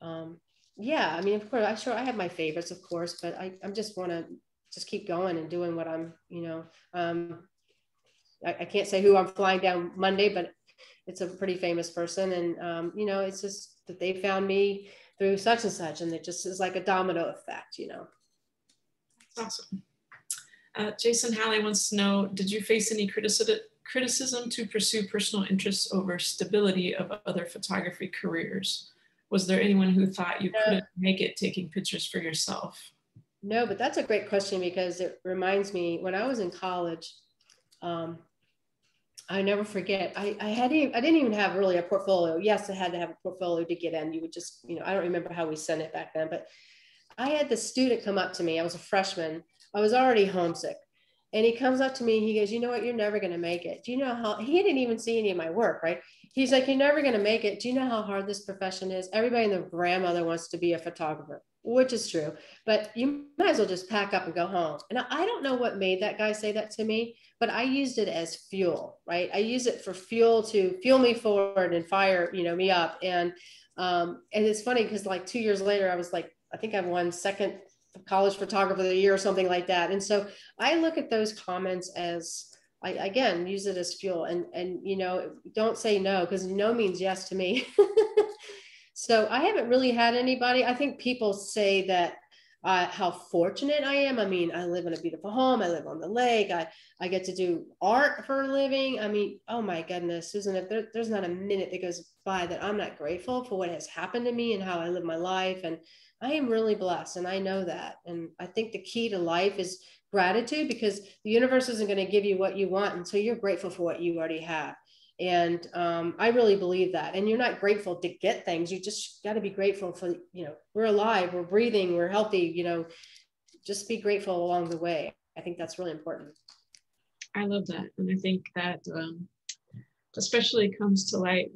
Speaker 3: um, yeah, I mean, of course, I sure I have my favorites, of course, but I, I just want to just keep going and doing what I'm, you know, um, I, I can't say who I'm flying down Monday, but it's a pretty famous person. And um, you know it's just that they found me through such and such and it just is like a domino effect you know.
Speaker 2: That's awesome. Uh, jason halley wants to know did you face any criticism criticism to pursue personal interests over stability of other photography careers? Was there anyone who thought you couldn't make it taking pictures for yourself?
Speaker 3: No but that's a great question because it reminds me when i was in college um, I never forget. I, I had I didn't even have really a portfolio. Yes, I had to have a portfolio to get in. You would just, you know, I don't remember how we sent it back then, but I had the student come up to me. I was a freshman. I was already homesick. And he comes up to me, he goes, You know what? You're never going to make it. Do you know how he didn't even see any of my work, right? He's like, You're never going to make it. Do you know how hard this profession is? Everybody and their grandmother wants to be a photographer, which is true. But you might as well just pack up and go home. And I don't know what made that guy say that to me, but I used it as fuel, right? I use it for fuel to fuel me forward and fire, you know, me up. And um, and it's funny because like two years later, I was like, I think I've won second college photographer of the year or something like that. And so I look at those comments as I, again use it as fuel and and you know don't say no because no means yes to me (laughs) so i haven't really had anybody i think people say that uh, how fortunate i am. I mean i live in a beautiful home. I live on the lake. I i get to do art for a living. I mean oh my goodness susan if there, there's not a minute that goes by that i'm not grateful for what has happened to me and how i live my life. And I am really blessed and I know that. And I think the key to life is gratitude because the universe isn't going to give you what you want until you're grateful for what you already have. And um, I really believe that. And you're not grateful to get things. You just got to be grateful for, you know, we're alive, we're breathing, we're healthy, you know, just be grateful along the way. I think that's really important.
Speaker 2: I love that. And I think that um, especially comes to light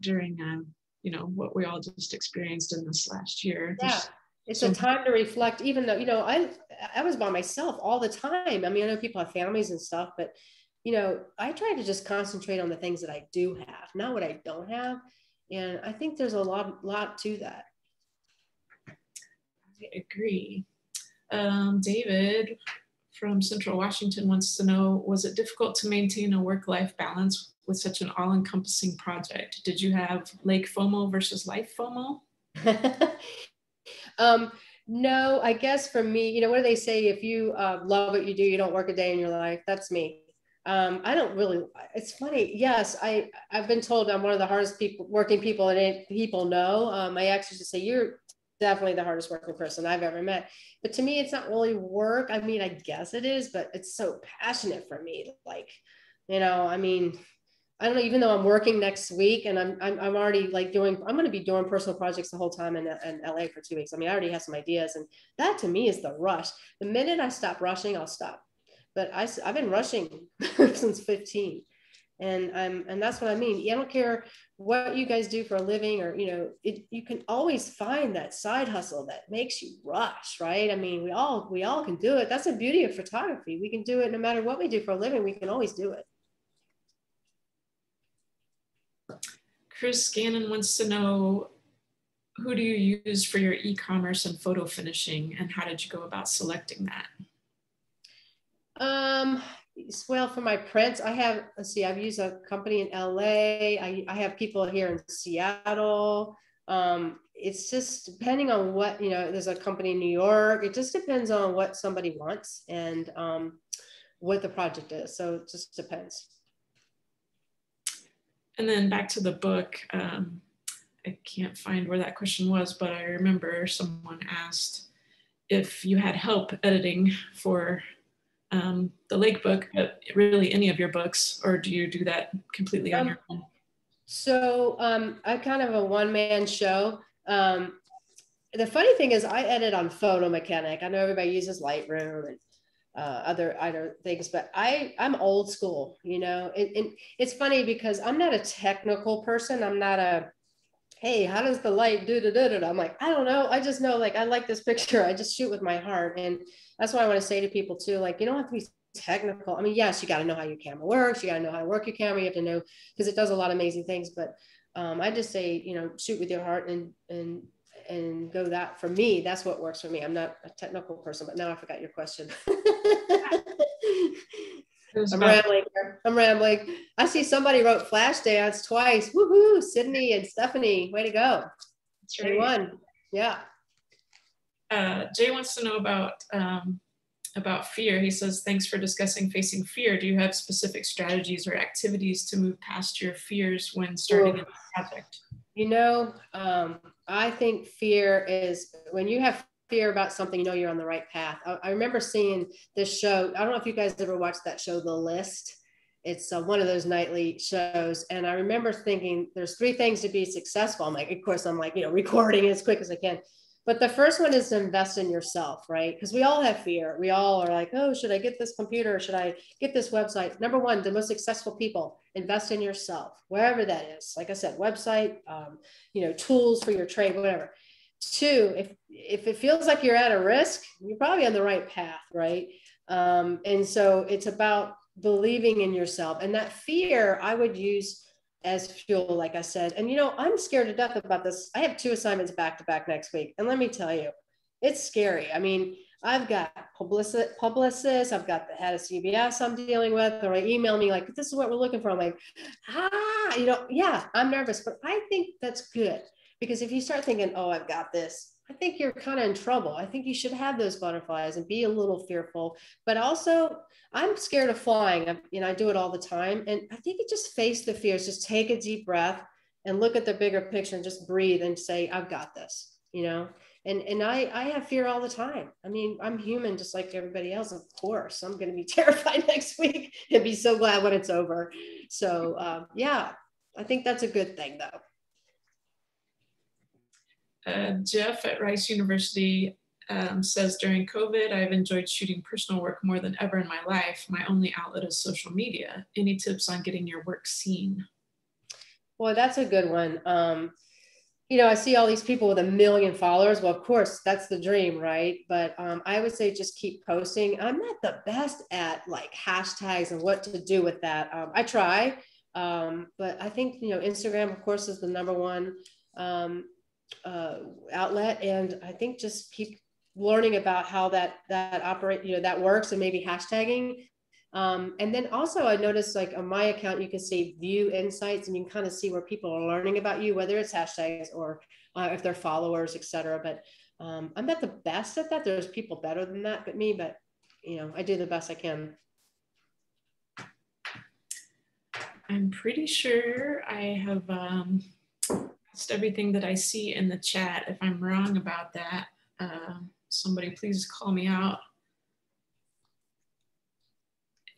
Speaker 2: during uh, you know what we all just experienced in this last year
Speaker 3: yeah it's so, a time to reflect even though you know i i was by myself all the time i mean i know people have families and stuff but you know i try to just concentrate on the things that i do have not what i don't have And I think there's a lot, lot to that.
Speaker 2: I agree. Um, David from Central Washington wants to know, was it difficult to maintain a work-life balance with such an all-encompassing project? Did you have lake FOMO versus life FOMO? (laughs)
Speaker 3: um, no, I guess for me, you know, what do they say? If you uh, love what you do, you don't work a day in your life. That's me. Um, I don't really. It's funny. Yes, I I've been told I'm one of the hardest people working people, and people know. Um, my ex used to say you're definitely the hardest working person I've ever met. But to me, it's not really work. I mean, I guess it is, but it's so passionate for me. Like, you know, I mean, I don't know, even though I'm working next week and I'm, I'm, I'm already like doing, I'm going to be doing personal projects the whole time in, in LA for two weeks. I mean, I already have some ideas and that to me is the rush. The minute I stop rushing, I'll stop. But I, I've been rushing (laughs) since 15 and I'm, and that's what I mean. I don't care what you guys do for a living or, you know, it, you can always find that side hustle that makes you rush, right? I mean, we all, we all can do it. That's the beauty of photography. We can do it no matter what we do for a living. We can always do it.
Speaker 2: Chris Gannon wants to know who do you use for your e-commerce and photo finishing and how did you go about selecting that?
Speaker 3: Um, well, for my prints, I have, let's see, I've used a company in LA. I, I have people here in Seattle. Um, it's just depending on what, you know, there's a company in New York. It just depends on what somebody wants and um, what the project is. So it just depends
Speaker 2: and then back to the book. Um, I can't find where that question was, but I remember someone asked if you had help editing for um, the Lake book, but really any of your books, or do you do that completely on um, your own?
Speaker 3: So um, I kind of a one man show. Um, the funny thing is, I edit on Photo Mechanic. I know everybody uses Lightroom and uh, other other things but i i'm old school you know and, and it's funny because i'm not a technical person i'm not a hey how does the light do da, i'm like i don't know. I just know like i like this picture. I just shoot with my heart. And that's what i want to say to people too like you don't have to be technical. I mean yes you got to know how your camera works. You got to know how to work your camera. You have to know because it does a lot of amazing things. But um, i just say you know shoot with your heart and and and go that for me. That's what works for me. I'm not a technical person but now i forgot your question (laughs) i'm rambling i'm rambling. I see somebody wrote Flashdance twice. Woohoo sydney and stephanie. Way to go. That's right. One. yeah.
Speaker 2: Uh, jay wants to know about um, about fear. He says thanks for discussing facing fear. Do you have specific strategies or activities to move past your fears when starting a project?
Speaker 3: You know, um, I think fear is when you have fear about something, you know you're on the right path. I, I, remember seeing this show. I don't know if you guys ever watched that show, The List. It's uh, one of those nightly shows. And I remember thinking there's three things to be successful. I'm like, of course, I'm like, you know, recording as quick as I can. But the first one is to invest in yourself, right? Because we all have fear. We all are like, oh, should I get this computer? Should I get this website? Number one, the most successful people invest in yourself, wherever that is. Like I said, website, um, you know, tools for your trade, whatever. Two, if if it feels like you're at a risk, you're probably on the right path, right? Um, and so it's about believing in yourself. And that fear, I would use as fuel, like I said. And you know, I'm scared to death about this. I have two assignments back to back next week. And let me tell you, it's scary. I mean, I've got publicist, publicists, I've got the head of CBS I'm dealing with, or they email me like, this is what we're looking for. I'm like, ah, you know, yeah, I'm nervous, but I think that's good because if you start thinking, oh, I've got this, I think you're kind of in trouble. I think you should have those butterflies and be a little fearful, but also I'm scared of flying. I, you know, I do it all the time. And I think you just face the fears, just take a deep breath and look at the bigger picture and just breathe and say, I've got this, you know? And, and I, I have fear all the time. I mean, I'm human just like everybody else. Of course, I'm going to be (laughs) terrified next week and be so glad when it's over. So, um, yeah, I think that's a good thing though.
Speaker 2: Uh, Jeff at Rice University um, says during COVID, I've enjoyed shooting personal work more than ever in my life. My only outlet is social media. Any tips on getting your work seen?
Speaker 3: Well, that's a good one. Um, you know, I see all these people with a million followers. Well, of course, that's the dream, right? But um, I would say just keep posting. I'm not the best at like hashtags and what to do with that. Um, I try, Um, but I think, you know, Instagram, of course, is the number one um, uh, outlet. And I think just keep learning about how that, that operate, you know, that works and maybe hashtagging. Um, and then also I noticed like on my account, you can see view insights and you can kind of see where people are learning about you, whether it's hashtags or uh, if they're followers, etc. But um, I'm not the best at that. There's people better than that, but me, but you know, I do the best I can.
Speaker 2: I'm pretty sure I have um, asked everything that I see in the chat. If I'm wrong about that, uh, somebody please call me out.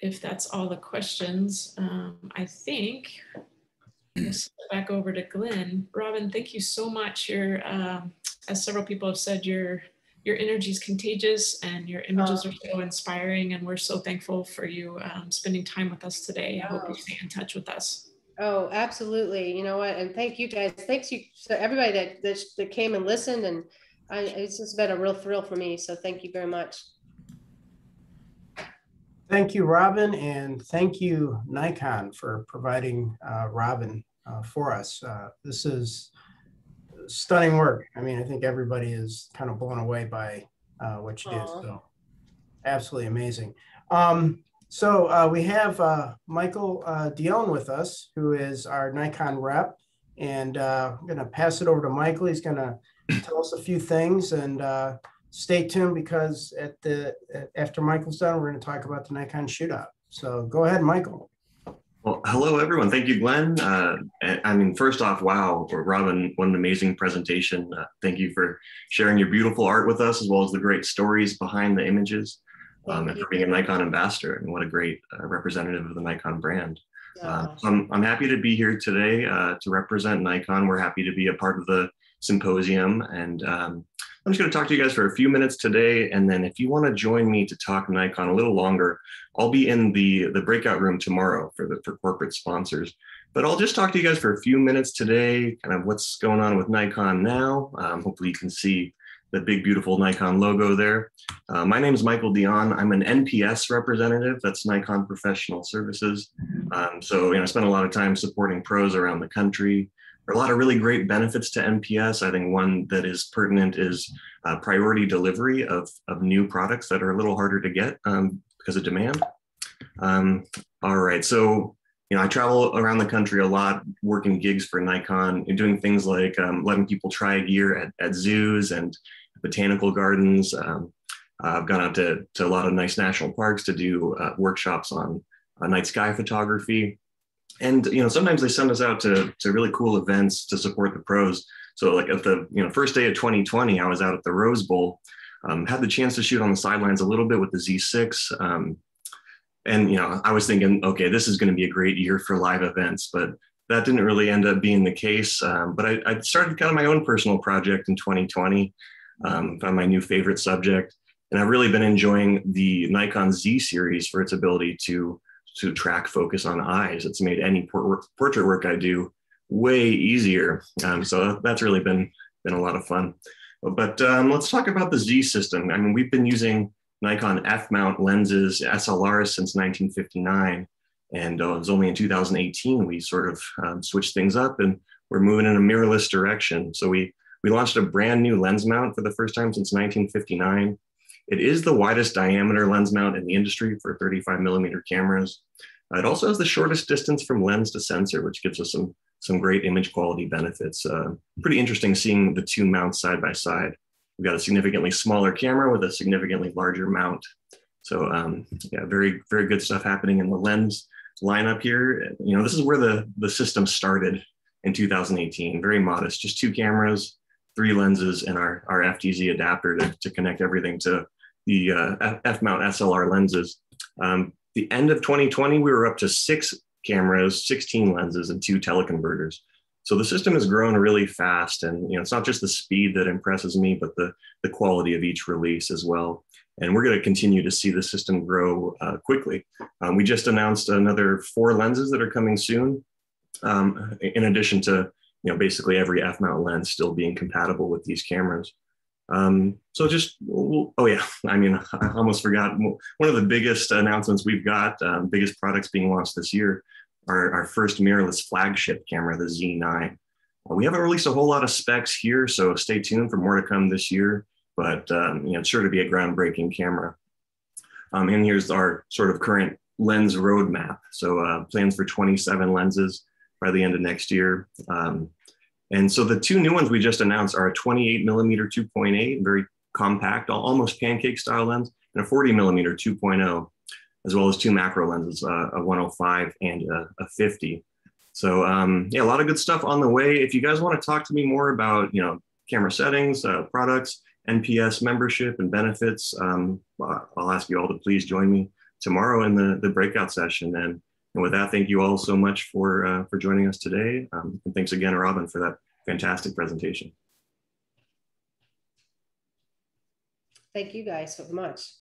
Speaker 2: If that's all the questions, um, I think we'll back over to Glenn. Robin, thank you so much. You're, um, as several people have said, you're your energy is contagious and your images
Speaker 3: Oh.
Speaker 2: are so inspiring and we're so thankful for you um, spending time with us today i hope
Speaker 3: Oh.
Speaker 2: you stay in touch with us
Speaker 3: Oh, absolutely. You know what? And thank you guys. Thanks you so everybody that, that that came and listened. And I, it's just been a real thrill for me. So thank you very much.
Speaker 1: Thank you, Robin, and thank you, Nikon, for providing uh, Robin uh, for us. Uh, This is stunning work. I mean, I think everybody is kind of blown away by uh, what you did. So absolutely amazing. Um, So uh, we have uh, Michael uh, Dion with us, who is our Nikon rep. And uh, I'm going to pass it over to Michael. He's going to tell us a few things and uh, stay tuned because at the after Michael's done, we're going to talk about the Nikon shootout. So go ahead, Michael.
Speaker 4: Well, hello, everyone. Thank you, Glenn. Uh, I mean, first off, wow, Robin, what an amazing presentation. Uh, thank you for sharing your beautiful art with us, as well as the great stories behind the images, um, and for being a Nikon ambassador. And what a great uh, representative of the Nikon brand. Uh,
Speaker 3: Uh,
Speaker 4: so I'm, I'm happy to be here today uh, to represent Nikon. We're happy to be a part of the symposium. And um, I'm just going to talk to you guys for a few minutes today. And then if you want to join me to talk Nikon a little longer, I'll be in the, the breakout room tomorrow for the for corporate sponsors. But I'll just talk to you guys for a few minutes today, kind of what's going on with Nikon now. Um, hopefully you can see the big, beautiful Nikon logo there. Uh, my name is Michael Dion. I'm an NPS representative. That's Nikon Professional Services. Um, so, you know, I spend a lot of time supporting pros around the country. There are a lot of really great benefits to NPS. I think one that is pertinent is uh, priority delivery of, of new products that are a little harder to get um, because of demand. Um, all right. So, you know, I travel around the country a lot, working gigs for Nikon, and doing things like um, letting people try gear at, at zoos and botanical gardens. Um, I've gone out to, to a lot of nice national parks to do uh, workshops on uh, night sky photography. And you know, sometimes they send us out to, to really cool events to support the pros. So like at the you know first day of 2020, I was out at the Rose Bowl, um, had the chance to shoot on the sidelines a little bit with the Z6. Um, and you know, I was thinking, okay, this is going to be a great year for live events, but that didn't really end up being the case. Um, but I, I started kind of my own personal project in 2020, um, found my new favorite subject, and I've really been enjoying the Nikon Z series for its ability to to track focus on eyes. It's made any por- portrait work I do way easier. Um, so that's really been been a lot of fun. But um, let's talk about the Z system. I mean, we've been using Nikon f-mount lenses SLRs since 1959, and uh, it was only in 2018 we sort of um, switched things up and we're moving in a mirrorless direction. So we we launched a brand new lens mount for the first time since 1959. It is the widest diameter lens mount in the industry for 35 millimeter cameras. Uh, it also has the shortest distance from lens to sensor, which gives us some, some great image quality benefits. Uh, pretty interesting seeing the two mounts side by side. We've got a significantly smaller camera with a significantly larger mount. So um, yeah, very, very good stuff happening in the lens lineup here. You know, this is where the, the system started in 2018, very modest, just two cameras, three lenses and our, our FTZ adapter to, to connect everything to the uh, F-mount SLR lenses. Um, the end of 2020, we were up to six cameras, 16 lenses, and two teleconverters. So the system has grown really fast, and you know it's not just the speed that impresses me, but the the quality of each release as well. And we're going to continue to see the system grow uh, quickly. Um, we just announced another four lenses that are coming soon, um, in addition to you know basically every f-mount lens still being compatible with these cameras. Um, so just, oh yeah, (laughs) I mean, (laughs) I almost forgot one of the biggest announcements we've got, um, biggest products being launched this year our, our first mirrorless flagship camera, the Z9. We haven't released a whole lot of specs here, so stay tuned for more to come this year. But um, you know, it's sure to be a groundbreaking camera. Um, and here's our sort of current lens roadmap. So uh, plans for 27 lenses by the end of next year. Um, and so the two new ones we just announced are a 28 millimeter 2.8, very compact, almost pancake style lens, and a 40 millimeter 2.0, as well as two macro lenses, uh, a 105 and a, a 50. So um, yeah, a lot of good stuff on the way. If you guys want to talk to me more about, you know, camera settings, uh, products, NPS membership and benefits, um, I'll ask you all to please join me tomorrow in the, the breakout session. And, and with that, thank you all so much for, uh, for joining us today. Um, and thanks again, Robin, for that fantastic presentation.
Speaker 3: Thank you guys so much.